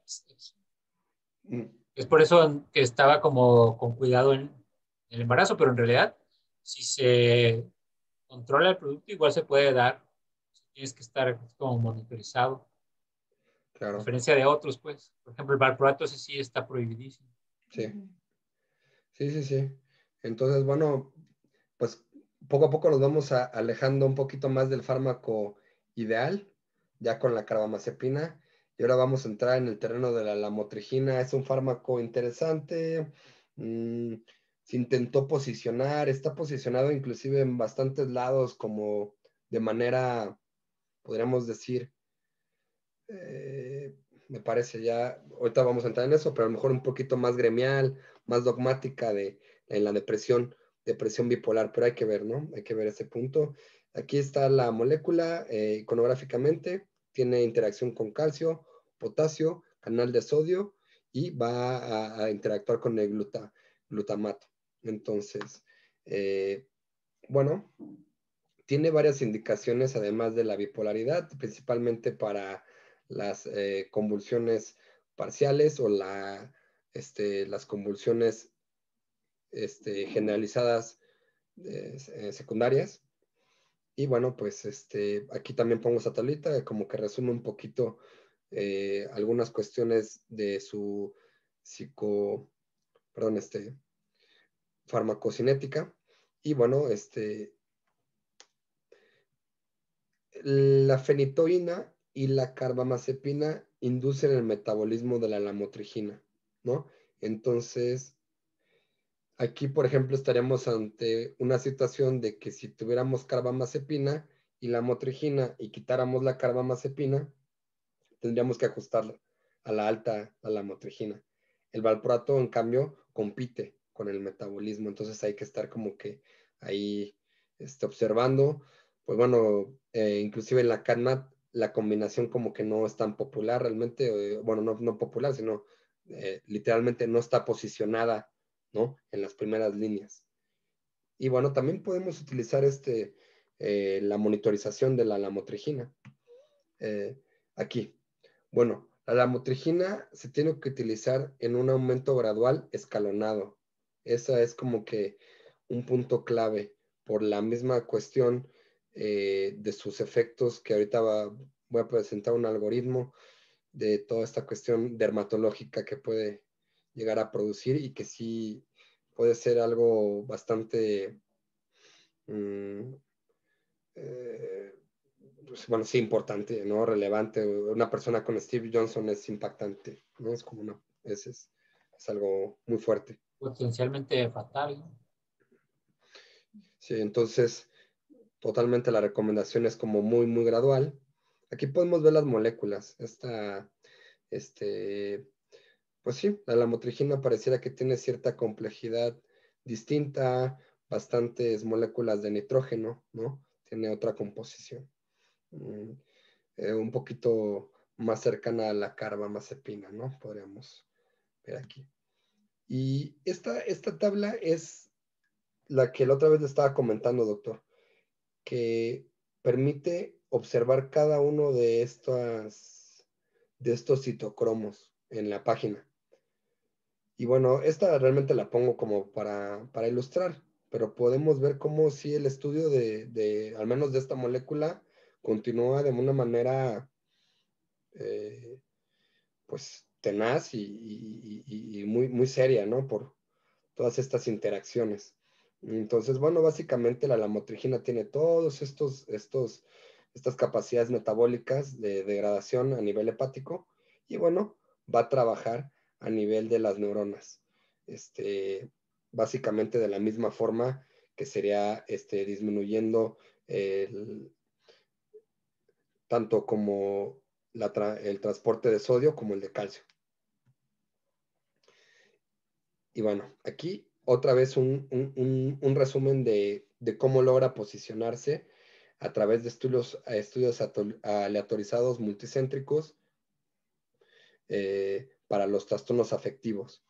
S2: Mm. Es por eso que estaba como con cuidado en el embarazo, pero en realidad si se controla el producto, igual se puede dar. Tienes que estar como monitorizado. Claro. A diferencia de otros, pues. Por ejemplo, el valproato ese sí está prohibidísimo.
S1: Sí. Sí, sí, sí. Entonces, bueno, pues poco a poco nos vamos alejando un poquito más del fármaco ideal, ya con la carbamazepina. Y ahora vamos a entrar en el terreno de la lamotrigina. Es un fármaco interesante. Mm, se intentó posicionar, está posicionado inclusive en bastantes lados como de manera, podríamos decir, eh, me parece ya, ahorita vamos a entrar en eso, pero a lo mejor un poquito más gremial, más dogmática de, en la depresión, depresión bipolar, pero hay que ver, ¿no? Hay que ver ese punto. Aquí está la molécula eh, iconográficamente, tiene interacción con calcio, potasio, canal de sodio y va a, interactuar con el glutamato. Entonces, eh, bueno, tiene varias indicaciones además de la bipolaridad, principalmente para las eh, convulsiones parciales o la, este, las convulsiones este, generalizadas eh, secundarias. Y bueno, pues este, aquí también pongo esa tablita como que resume un poquito algunas cuestiones de su psico, perdón, este, farmacocinética. Y bueno, este, la fenitoína y la carbamazepina inducen el metabolismo de la lamotrigina, ¿no? Entonces, aquí, por ejemplo, estaríamos ante una situación de que si tuviéramos carbamazepina y lamotrigina y quitáramos la carbamazepina, tendríamos que ajustarla a la alta a la lamotrigina. El valproato, en cambio, compite con el metabolismo. Entonces hay que estar como que ahí este, observando. Pues bueno, eh, inclusive en la CANMAT la combinación como que no es tan popular realmente, bueno, no, no popular, sino eh, literalmente no está posicionada, ¿no? En las primeras líneas. Y bueno, también podemos utilizar este, eh, la monitorización de la lamotrigina. aquí. Bueno, la lamotrigina se tiene que utilizar en un aumento gradual escalonado. Esa es como que un punto clave por la misma cuestión eh, de sus efectos que ahorita voy a presentar un algoritmo de toda esta cuestión dermatológica que puede llegar a producir y que sí puede ser algo bastante, mm, eh, pues, bueno, sí importante, ¿no? Relevante. Una persona con Steve Johnson es impactante, ¿no? Es como una, es, es algo muy fuerte
S2: potencialmente fatal.
S1: Sí, entonces totalmente la recomendación es como muy, muy gradual. Aquí podemos ver las moléculas. Esta, este, pues sí, la lamotrigina pareciera que tiene cierta complejidad distinta, bastantes moléculas de nitrógeno, ¿no? Tiene otra composición. Mm, eh, un poquito más cercana a la carbamazepina, ¿no? Podríamos ver aquí. Y esta, esta tabla es la que la otra vez le estaba comentando, doctor, que permite observar cada uno de, estas, de estos citocromos en la página. Y bueno, esta realmente la pongo como para, ilustrar, pero podemos ver cómo si el estudio de, de, al menos de esta molécula, continúa de una manera, eh, pues, tenaz y, muy, muy seria, ¿no? Por todas estas interacciones. Entonces, bueno, básicamente la lamotrigina tiene todos estos, estos, estas capacidades metabólicas de degradación a nivel hepático y bueno, va a trabajar a nivel de las neuronas. Este, básicamente de la misma forma que sería este, disminuyendo tanto como el transporte de sodio como el de calcio. Y bueno, aquí otra vez un, resumen de, cómo logra posicionarse a través de estudios, estudios aleatorizados multicéntricos eh, para los trastornos afectivos.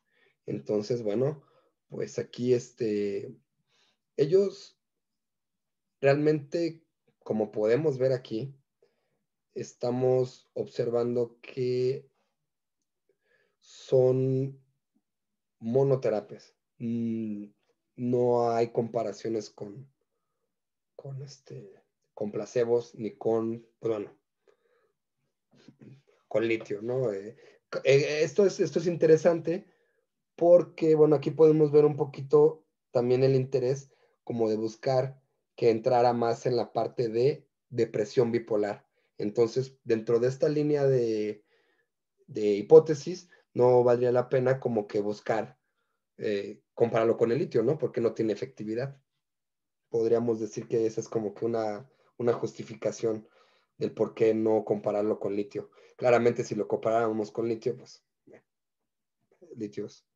S1: Entonces, bueno, pues aquí este, ellos realmente, como podemos ver aquí, estamos observando que son monoterapias. Mm, no hay comparaciones con, con, este, con placebos ni con, pues bueno, con litio, ¿no? Eh, eh, esto, es, esto es interesante porque, bueno, aquí podemos ver un poquito también el interés como de buscar que entrara más en la parte de depresión bipolar. Entonces, dentro de esta línea de, de hipótesis, no valdría la pena como que buscar eh, compararlo con el litio, ¿no? Porque no tiene efectividad. Podríamos decir que esa es como que una, una justificación del por qué no compararlo con litio. Claramente, si lo comparáramos con litio, pues, litio es,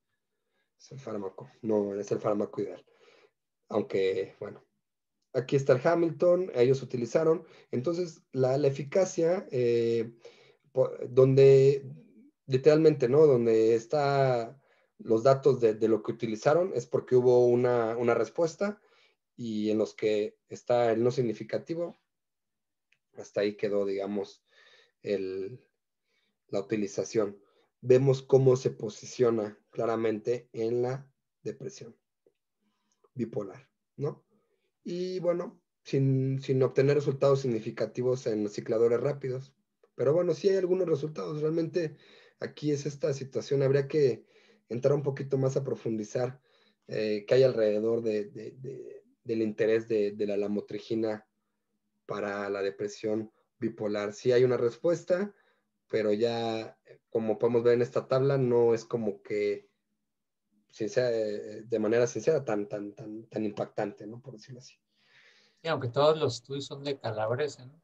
S1: el fármaco, no es el fármaco ideal. Aunque, bueno, aquí está el Hamilton, ellos utilizaron. Entonces, la, eficacia, eh, donde literalmente, ¿no? Donde está los datos de, lo que utilizaron es porque hubo una, respuesta y en los que está el no significativo, hasta ahí quedó, digamos, la utilización. Vemos cómo se posiciona claramente en la depresión bipolar, ¿no? Y bueno, sin, sin obtener resultados significativos en cicladores rápidos. Pero bueno, sí hay algunos resultados. Realmente aquí es esta situación. Habría que entrar un poquito más a profundizar eh, qué hay alrededor del interés de, la lamotrigina para la depresión bipolar. Sí hay una respuesta, pero ya, como podemos ver en esta tabla, no es como que de manera sincera tan, tan, tan, tan impactante, ¿no? Por decirlo así.
S2: Sí, aunque todos los estudios son de calabres, ¿no?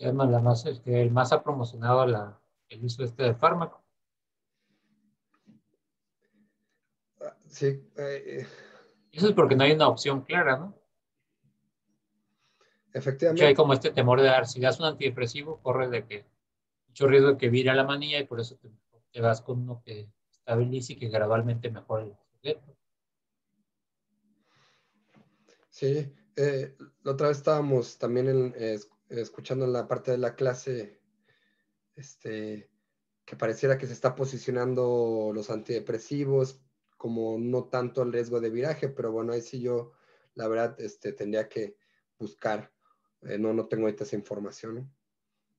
S2: además, la más, el que el más ha promocionado la, el uso este del fármaco.
S1: Sí. Eh, eh.
S2: Eso es porque no hay una opción clara, ¿no?
S1: Efectivamente.
S2: hay como este temor de dar, si das un antidepresivo, corres de que mucho riesgo de que vire a la manía y por eso te, vas con uno que estabilice y que gradualmente mejore el sujeto.
S1: Sí, eh, la otra vez estábamos también escuchando en la parte de la clase este, que pareciera que se está posicionando los antidepresivos como no tanto el riesgo de viraje, pero bueno, ahí sí yo, la verdad, este, tendría que buscar, eh, no, no tengo ahorita esa información.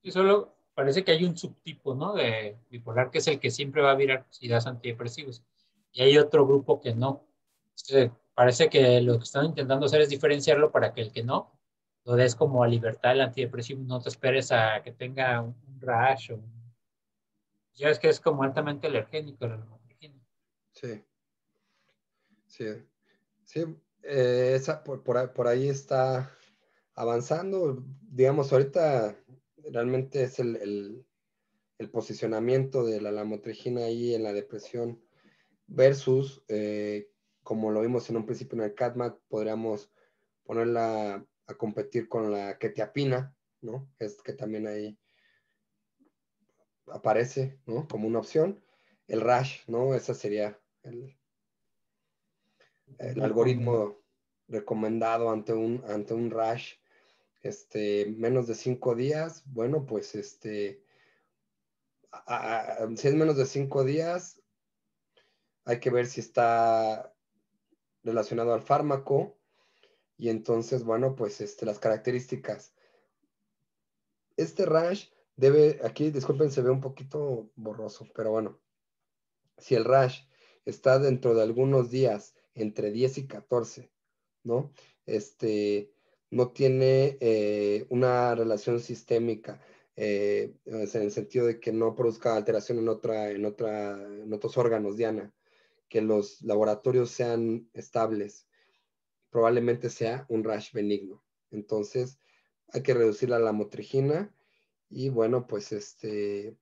S2: Y solo parece que hay un subtipo, ¿no? De bipolar, que es el que siempre va a virar si das antidepresivos. Y hay otro grupo que no. parece que lo que están intentando hacer es diferenciarlo para que el que no, lo des como a libertad el antidepresivo, no te esperes a que tenga un, rash o Ya es que es como altamente alergénico la
S1: Sí. Sí, sí, eh, esa, por, ahí está avanzando. Digamos, ahorita realmente es el, posicionamiento de la lamotrigina ahí en la depresión versus, eh, como lo vimos en un principio en el CADMAT, podríamos ponerla a competir con la ketiapina, ¿no? Es que también ahí aparece, ¿no? Como una opción. El RASH, ¿no? Esa sería el, el algoritmo recomendado ante un, ante un rash, este, menos de cinco días, bueno, pues este, si es menos de cinco días, hay que ver si está relacionado al fármaco y entonces, bueno, pues este, las características. Este rash debe, aquí disculpen, se ve un poquito borroso, pero bueno, si el rash está dentro de algunos días entre 10 y 14, ¿no? Este, no tiene eh, una relación sistémica, eh, en el sentido de que no produzca alteración en, otra, en, otra, en otros órganos, Diana, que los laboratorios sean estables, probablemente sea un rash benigno. Entonces, hay que reducir la lamotrigina Y bueno, pues este,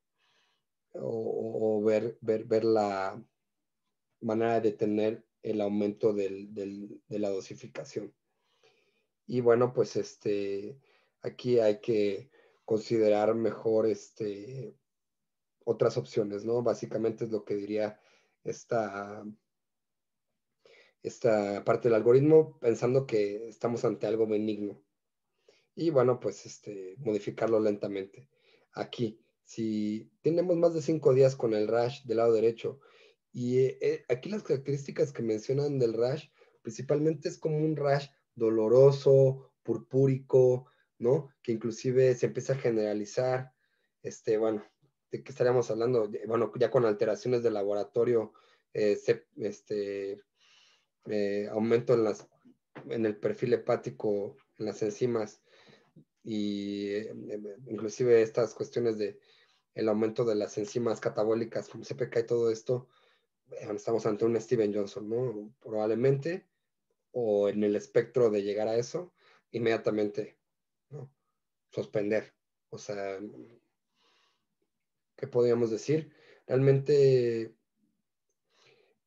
S1: o, ver, ver, ver la manera de tener el aumento de la dosificación. Y bueno, pues este, aquí hay que considerar mejor este, otras opciones, ¿no? Básicamente es lo que diría esta, esta parte del algoritmo, pensando que estamos ante algo benigno. Y bueno, pues este, modificarlo lentamente. Aquí, si tenemos más de cinco días con el rash del lado derecho, y eh, aquí las características que mencionan del rash, principalmente es como un rash doloroso, purpúrico, ¿no? Que inclusive se empieza a generalizar, este, bueno, ¿de qué estaríamos hablando? Bueno, ya con alteraciones de laboratorio, eh, este, eh, aumento en, las, en el perfil hepático, en las enzimas, y eh, inclusive estas cuestiones de el aumento de las enzimas catabólicas como CPK y todo esto, estamos ante un Steven Johnson, ¿no? Probablemente, o en el espectro de llegar a eso, inmediatamente, ¿no? Suspender. O sea, ¿qué podríamos decir? Realmente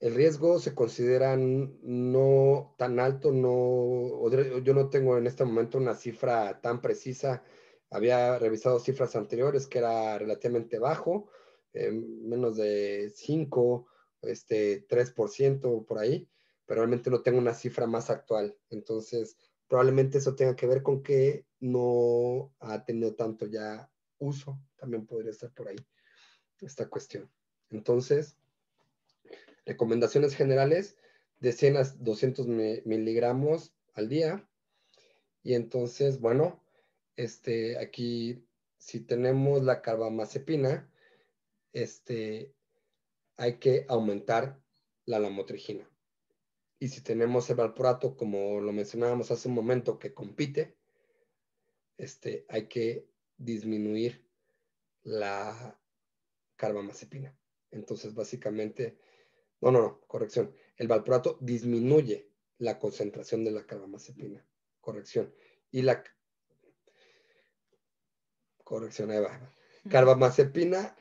S1: el riesgo se considera no tan alto, no, yo no tengo en este momento una cifra tan precisa. Había revisado cifras anteriores que era relativamente bajo, eh, menos de 5, este, 3% por ahí, pero realmente no tengo una cifra más actual. Entonces, probablemente eso tenga que ver con que no ha tenido tanto ya uso, también podría estar por ahí esta cuestión. Entonces, recomendaciones generales de 100 a 200 miligramos al día. Y entonces, bueno, este, aquí si tenemos la carbamazepina, este, hay que aumentar la lamotrigina. Y si tenemos el valproato, como lo mencionábamos hace un momento, que compite, este, hay que disminuir la carbamazepina. Entonces, básicamente, no, no, no, corrección. El valproato disminuye la concentración de la carbamazepina. Corrección. Y la corrección, ahí va. Carbamazepina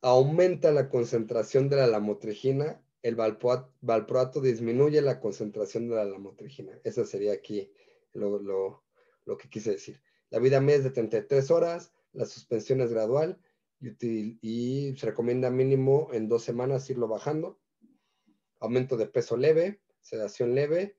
S1: aumenta la concentración de la lamotrigina, el valproato, disminuye la concentración de la lamotrigina. Eso sería aquí lo, lo que quise decir. La vida media es de 33 horas, la suspensión es gradual y, se recomienda mínimo en dos semanas irlo bajando. Aumento de peso leve, sedación leve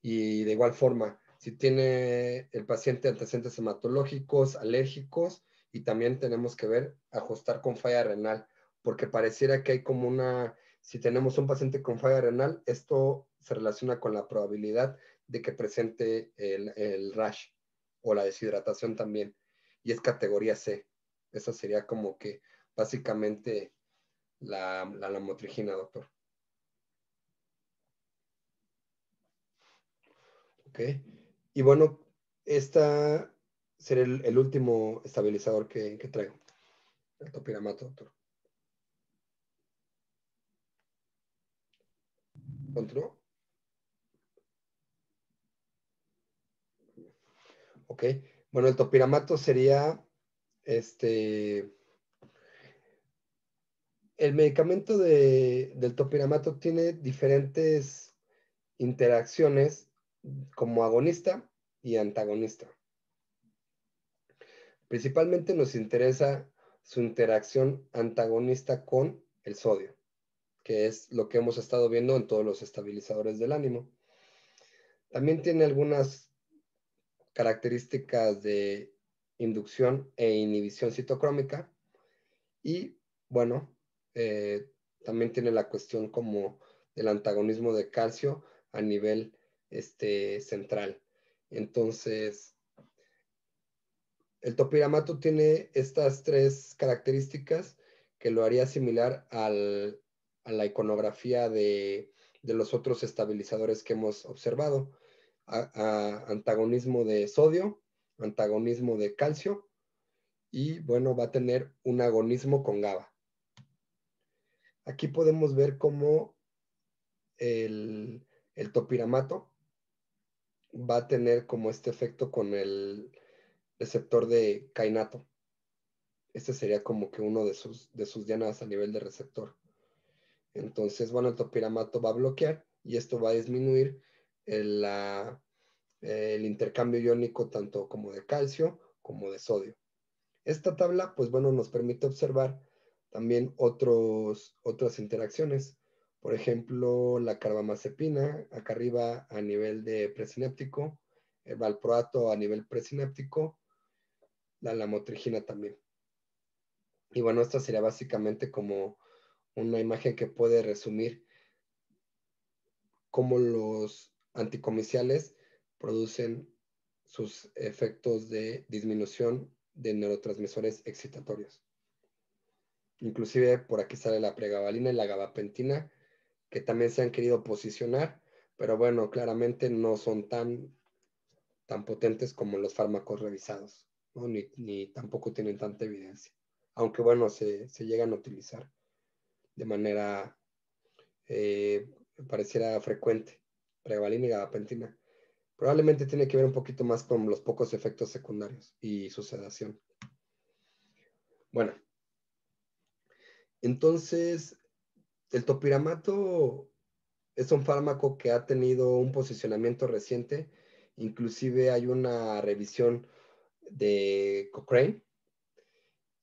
S1: y de igual forma, si tiene el paciente antecedentes hematológicos, alérgicos y también tenemos que ver ajustar con falla renal, porque pareciera que hay como una, si tenemos un paciente con falla renal, esto se relaciona con la probabilidad de que presente el, el rash o la deshidratación también, y es categoría C. Esa sería como que básicamente la, la lamotrigina, doctor. Ok. Y bueno, esta sería el, último estabilizador que, traigo. El topiramato, doctor. ¿Continuó? Ok. Bueno, el topiramato sería este, el medicamento del topiramato tiene diferentes interacciones como agonista y antagonista. Principalmente nos interesa su interacción antagonista con el sodio, que es lo que hemos estado viendo en todos los estabilizadores del ánimo. También tiene algunas características de inducción e inhibición citocrómica. Y bueno, eh, también tiene la cuestión como del antagonismo de calcio a nivel este, central. Entonces, el topiramato tiene estas tres características que lo haría similar a la iconografía de, los otros estabilizadores que hemos observado. antagonismo de sodio, antagonismo de calcio y bueno, va a tener un agonismo con GABA. Aquí podemos ver cómo el, topiramato va a tener como este efecto con el receptor de kainato. Este sería como que uno de sus, de sus dianas a nivel de receptor. Entonces, bueno, el topiramato va a bloquear y esto va a disminuir el, el intercambio iónico tanto como de calcio como de sodio. Esta tabla, pues bueno, nos permite observar también otros, otras interacciones. Por ejemplo, la carbamazepina, acá arriba a nivel de presinéptico, el valproato a nivel presinéptico, la lamotrigina también. Y bueno, esta sería básicamente como una imagen que puede resumir cómo los anticomiciales producen sus efectos de disminución de neurotransmisores excitatorios. Inclusive por aquí sale la pregabalina y la gabapentina, que también se han querido posicionar, pero bueno, claramente no son tan, tan potentes como los fármacos revisados, ni, tampoco tienen tanta evidencia. Aunque bueno, se, llegan a utilizar de manera, eh, pareciera frecuente, pregabalina y gabapentina. Probablemente tiene que ver un poquito más con los pocos efectos secundarios y su sedación. Bueno, entonces, el topiramato es un fármaco que ha tenido un posicionamiento reciente. Inclusive hay una revisión de Cochrane.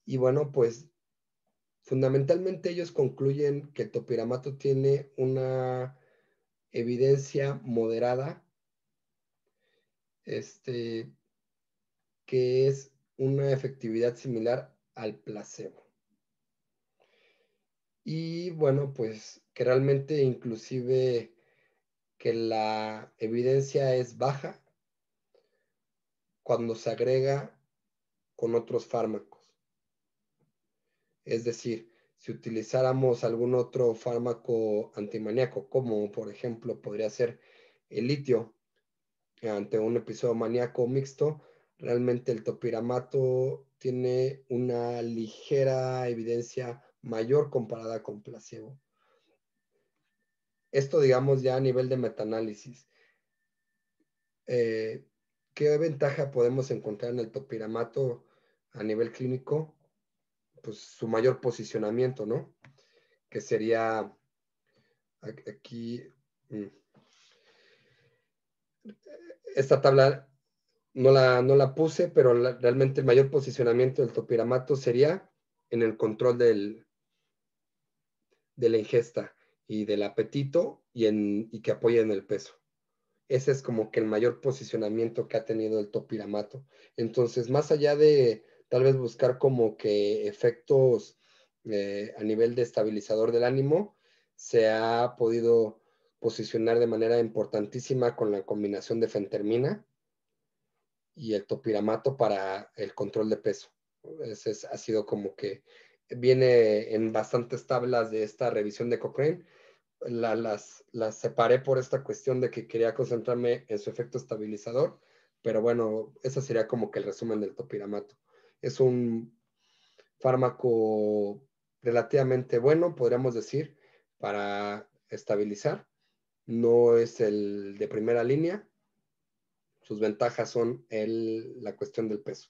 S1: Y bueno, pues fundamentalmente ellos concluyen que el topiramato tiene una evidencia moderada este, que es una efectividad similar al placebo. Y bueno, pues que realmente inclusive que la evidencia es baja cuando se agrega con otros fármacos. Es decir, si utilizáramos algún otro fármaco antimaníaco, como por ejemplo podría ser el litio, ante un episodio maníaco mixto, realmente el topiramato tiene una ligera evidencia mayor comparada con placebo. Esto, digamos, ya a nivel de metaanálisis. Eh, ¿Qué ventaja podemos encontrar en el topiramato a nivel clínico? Pues su mayor posicionamiento, ¿no? Que sería aquí. Mm, esta tabla no la, no la puse, pero realmente el mayor posicionamiento del topiramato sería en el control del, de la ingesta y del apetito y, en, y que apoye en el peso. Ese es como que el mayor posicionamiento que ha tenido el topiramato. Entonces, más allá de tal vez buscar como que efectos eh, a nivel de estabilizador del ánimo, se ha podido posicionar de manera importantísima con la combinación de fentermina y el topiramato para el control de peso. Ese ha sido como que viene en bastantes tablas de esta revisión de Cochrane. Las, las separé por esta cuestión de que quería concentrarme en su efecto estabilizador, pero bueno, ese sería como que el resumen del topiramato. Es un fármaco relativamente bueno, podríamos decir, para estabilizar no es el de primera línea. Sus ventajas son la cuestión del peso.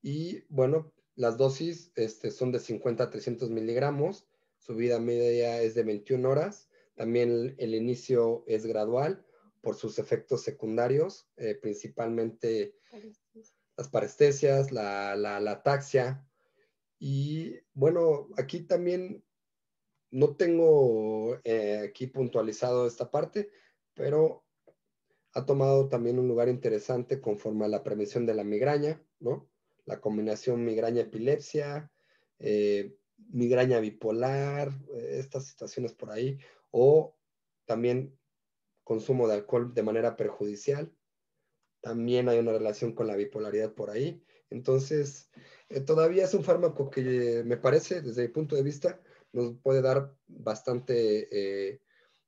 S1: Y bueno, las dosis este, son de 50 a 300 miligramos. Su vida media es de 21 horas. También el, inicio es gradual por sus efectos secundarios, eh, principalmente las parestesias, la, la. Y bueno, aquí también no tengo eh, aquí puntualizado esta parte, pero ha tomado también un lugar interesante conforme a la prevención de la migraña, ¿no? La combinación migraña-epilepsia, eh, migraña bipolar, eh, estas situaciones por ahí, o también consumo de alcohol de manera perjudicial. También hay una relación con la bipolaridad por ahí. Entonces, todavía es un fármaco que me parece, desde mi punto de vista, nos puede dar bastante, eh,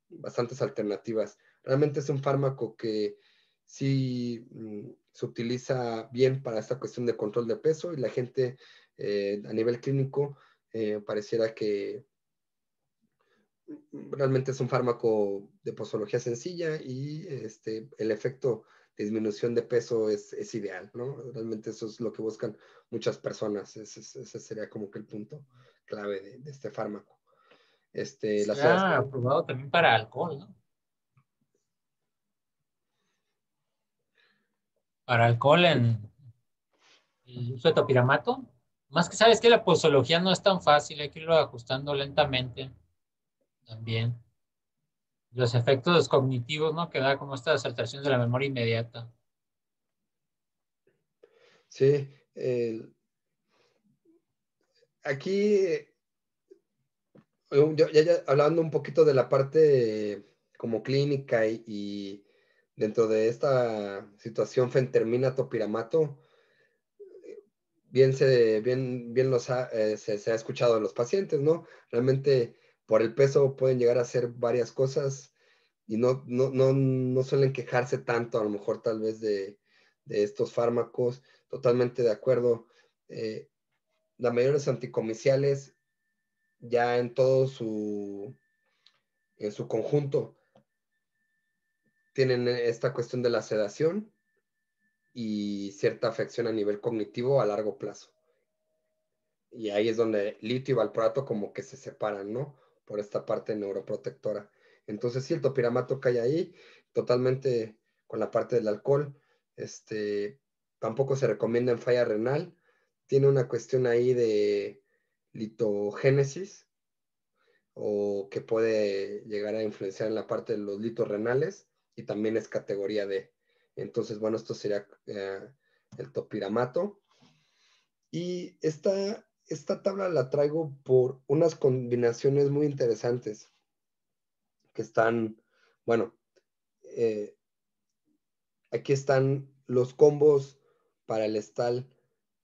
S1: bastantes alternativas. Realmente es un fármaco que sí mm, se utiliza bien para esta cuestión de control de peso y la gente eh, a nivel clínico eh, pareciera que realmente es un fármaco de posología sencilla y este, el efecto disminución de peso es, es ideal, ¿no? Realmente eso es lo que buscan muchas personas. Ese, ese sería como que el punto clave de, de este fármaco. Este,
S2: Se ha aprobado también para alcohol, ¿no? Para alcohol en el uso de topiramato. Más que sabes que la posología no es tan fácil, hay que irlo ajustando lentamente también. Los efectos cognitivos, ¿no? Que da como estas alteraciones de la memoria inmediata.
S1: Sí. aquí, yo, ya, hablando un poquito de la parte como clínica y, dentro de esta situación fentermina topiramato, bien se, bien, bien los eh, se, ha escuchado de los pacientes, ¿no? Realmente por el peso pueden llegar a hacer varias cosas y no, no, suelen quejarse tanto, a lo mejor tal vez de, estos fármacos. Totalmente de acuerdo. Eh, la mayoría de anticomiciales ya en todo su, en su conjunto tienen esta cuestión de la sedación y cierta afección a nivel cognitivo a largo plazo. Y ahí es donde litio y valproato como que se separan, ¿no? Por esta parte neuroprotectora. Entonces, sí, el topiramato cae ahí, totalmente con la parte del alcohol. Este, tampoco se recomienda en falla renal. Tiene una cuestión ahí de litogénesis o que puede llegar a influenciar en la parte de los litos renales y también es categoría D. Entonces, bueno, esto sería eh, el topiramato. Y esta, esta tabla la traigo por unas combinaciones muy interesantes que están, bueno, eh, aquí están los combos para el estal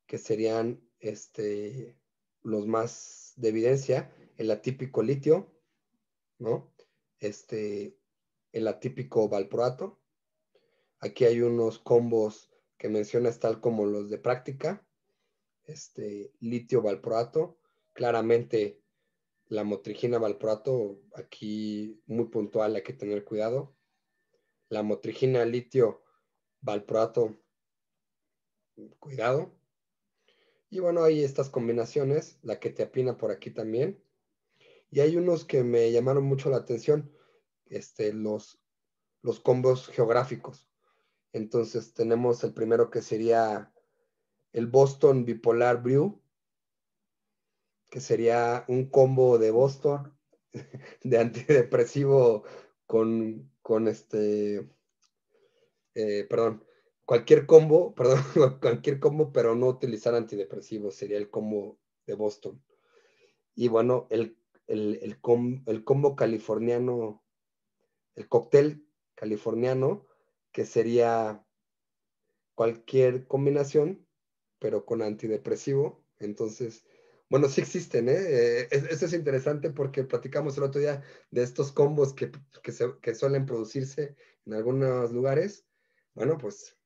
S1: que serían este, los más de evidencia, el atípico litio, ¿no? Este, el atípico valproato, Aquí hay unos combos que mencionas tal como los de práctica. Este, litio valproato. Claramente la motrigina valproato, aquí muy puntual, hay que tener cuidado. La motrigina litio valproato, cuidado. Y bueno, hay estas combinaciones, la que te apina por aquí también. Y hay unos que me llamaron mucho la atención, este, los, los combos geográficos. Entonces tenemos el primero que sería el Boston Bipolar Brew, que sería un combo de Boston de antidepresivo con, con este, eh, perdón, cualquier combo, perdón, cualquier combo, pero no utilizar antidepresivos, sería el combo de Boston. Y bueno, el, el, el combo californiano, el cóctel californiano, que sería cualquier combinación, pero con antidepresivo. Entonces, bueno, sí existen, ¿eh? eh eso es interesante porque platicamos el otro día de estos combos que, que, suelen producirse en algunos lugares. Bueno, pues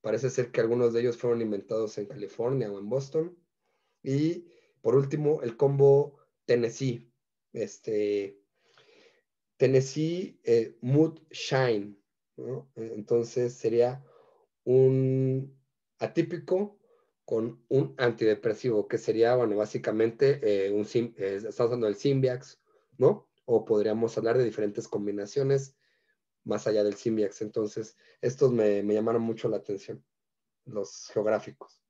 S1: parece ser que algunos de ellos fueron inventados en California o en Boston. Y por último, el combo Tennessee. Este, Tennessee eh, Mood Shine, Entonces sería un atípico con un antidepresivo, que sería, bueno, básicamente eh, un, eh, estamos hablando del Symbiax, ¿no? O podríamos hablar de diferentes combinaciones más allá del Symbiax. Entonces, estos me llamaron mucho la atención, los geográficos.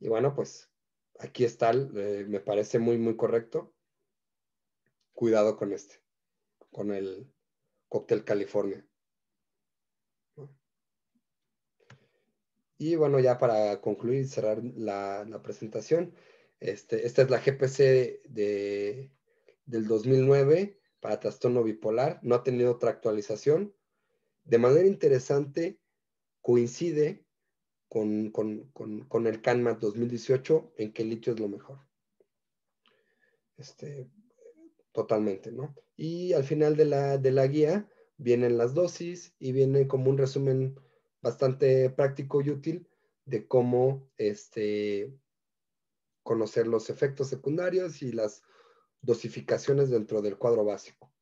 S1: Y bueno, pues aquí está, me parece muy, muy correcto. Cuidado con este con el cóctel California. Y bueno, ya para concluir y cerrar la, presentación, este, esta es la GPC de, del 2009 para trastorno bipolar. No ha tenido otra actualización. De manera interesante, coincide con, con el CANMAT 2018 en que el litio es lo mejor. Este, totalmente, ¿no? Y al final de la, de la guía vienen las dosis y viene como un resumen bastante práctico y útil de cómo este, conocer los efectos secundarios y las dosificaciones dentro del cuadro básico.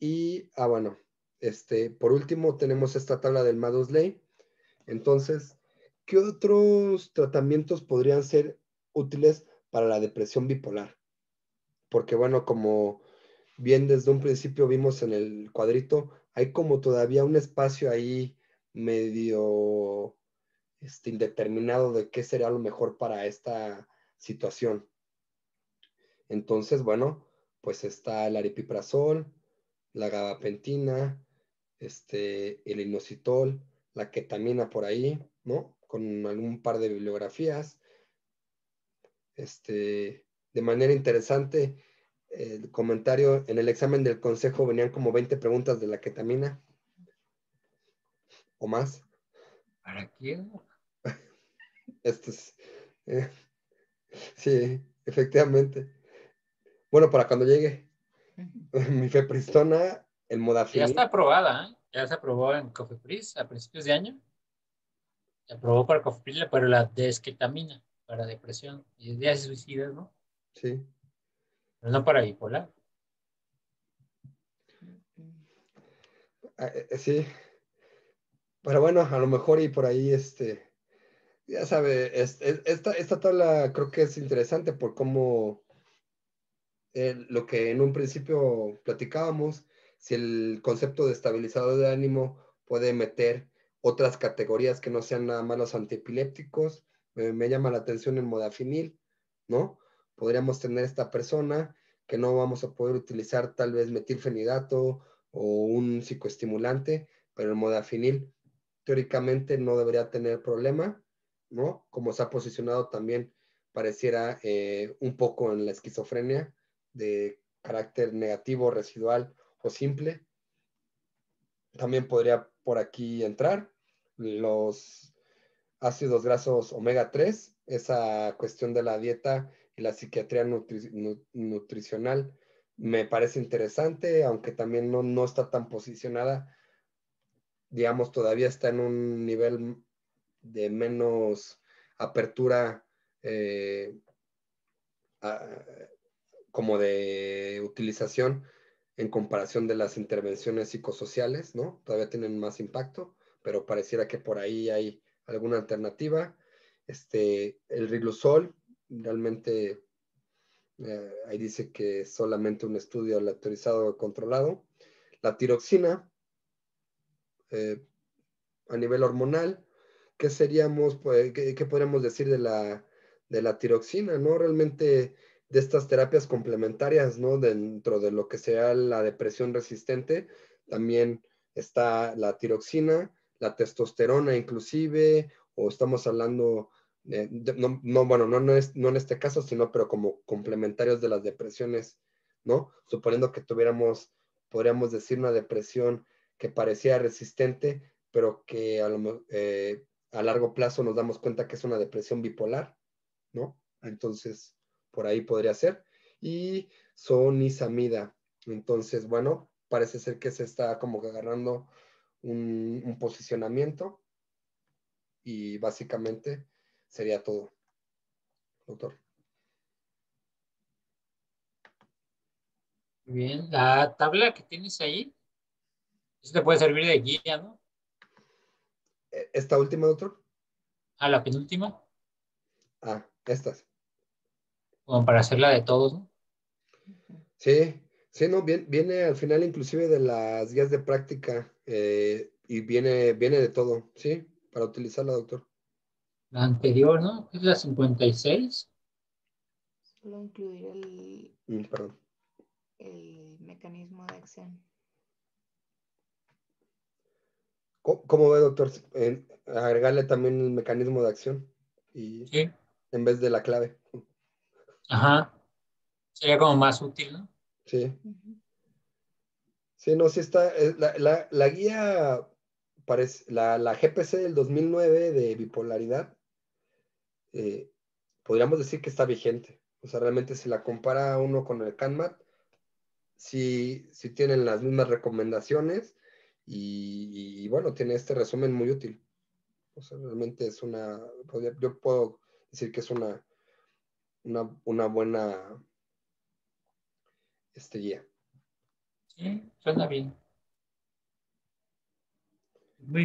S1: Y, ah, bueno, este, por último, tenemos esta tabla del Madosley. Entonces, ¿qué otros tratamientos podrían ser útiles para la depresión bipolar? Porque bueno, como bien desde un principio vimos en el cuadrito, hay como todavía un espacio ahí medio este, indeterminado de qué sería lo mejor para esta situación. Entonces, bueno, pues está el aripiprazol, la gabapentina, este, el inositol, la ketamina por ahí, ¿no? Con algún par de bibliografías. Este, de manera interesante, el comentario en el examen del consejo venían como 20 preguntas de la ketamina o más.
S2: ¿Para qué?
S1: Esto es, eh, sí, efectivamente. Bueno, para cuando llegue mi fepristona, el modafinil.
S2: Ya está aprobada, ¿eh? Ya se aprobó en Cofepris a principios de año. Se aprobó para Cofepris, pero la desketamina para depresión y ideas suicidas, ¿no?
S1: Sí.
S2: No para bipolar.
S1: Ah, eh, sí. Pero bueno, a lo mejor y por ahí, este, ya sabe, esta, esta tabla creo que es interesante por cómo eh, lo que en un principio platicábamos, si el concepto de estabilizador de ánimo puede meter otras categorías que no sean nada más los antiepilépticos, me llama la atención el modafinil, ¿no? Podríamos tener esta persona que no vamos a poder utilizar tal vez metilfenidato o un psicoestimulante, pero el modafinil teóricamente no debería tener problema, ¿no? Como se ha posicionado también pareciera eh, un poco en la esquizofrenia de carácter negativo, residual o simple. También podría por aquí entrar los ácidos grasos omega 3, esa cuestión de la dieta y la psiquiatría nutricional me parece interesante, aunque también no, no está tan posicionada, digamos, todavía está en un nivel de menos apertura eh, como de utilización en comparación de las intervenciones psicosociales, ¿no? Todavía tienen más impacto, pero pareciera que por ahí hay alguna alternativa. Este, el riluzol, realmente eh, ahí dice que solamente un estudio aleatorizado controlado. La tiroxina, eh, a nivel hormonal, ¿qué seríamos, pues, qué, qué podríamos decir de la, de la tiroxina, no? Realmente de estas terapias complementarias, ¿no? Dentro de lo que sea la depresión resistente, también está la tiroxina, la testosterona inclusive, o estamos hablando, de, no, bueno, no, no, es, no en este caso, sino pero como complementarios de las depresiones, ¿no? Suponiendo que tuviéramos, podríamos decir, una depresión que parecía resistente, pero que a, eh, a largo plazo nos damos cuenta que es una depresión bipolar, ¿no? Entonces, por ahí podría ser. Y sonisamida. Entonces, bueno, parece ser que se está como que agarrando un, posicionamiento y básicamente sería todo. Doctor.
S2: Bien, la tabla que tienes ahí, eso te puede servir de guía, ¿no?
S1: E, ¿Esta última, doctor?
S2: Ah, la penúltima.
S1: Ah, estas
S2: como para hacerla de todos, ¿no?
S1: Sí, sí, no, viene, viene al final inclusive de las guías de práctica eh, y viene, viene de todo, ¿sí? Para utilizarla, doctor.
S2: La anterior, ¿no? Es la 56.
S3: Solo incluir el,
S1: mm, perdón.
S3: el mecanismo de acción.
S1: ¿Cómo, ve, doctor? agregarle también el mecanismo de acción y
S2: sí.
S1: en vez de la clave.
S2: Ajá. Sería como más útil, ¿no?
S1: Sí. Sí, no, sí está. Eh, la, guía, parece, la, la, GPC del 2009 de bipolaridad, eh, podríamos decir que está vigente. O sea, realmente si la compara uno con el CanMat, sí, sí tienen las mismas recomendaciones y, y, bueno, tiene este resumen muy útil. O sea, realmente es una, yo puedo decir que es una una, buena este, guía.
S2: Sí, suena bien. Muy bien.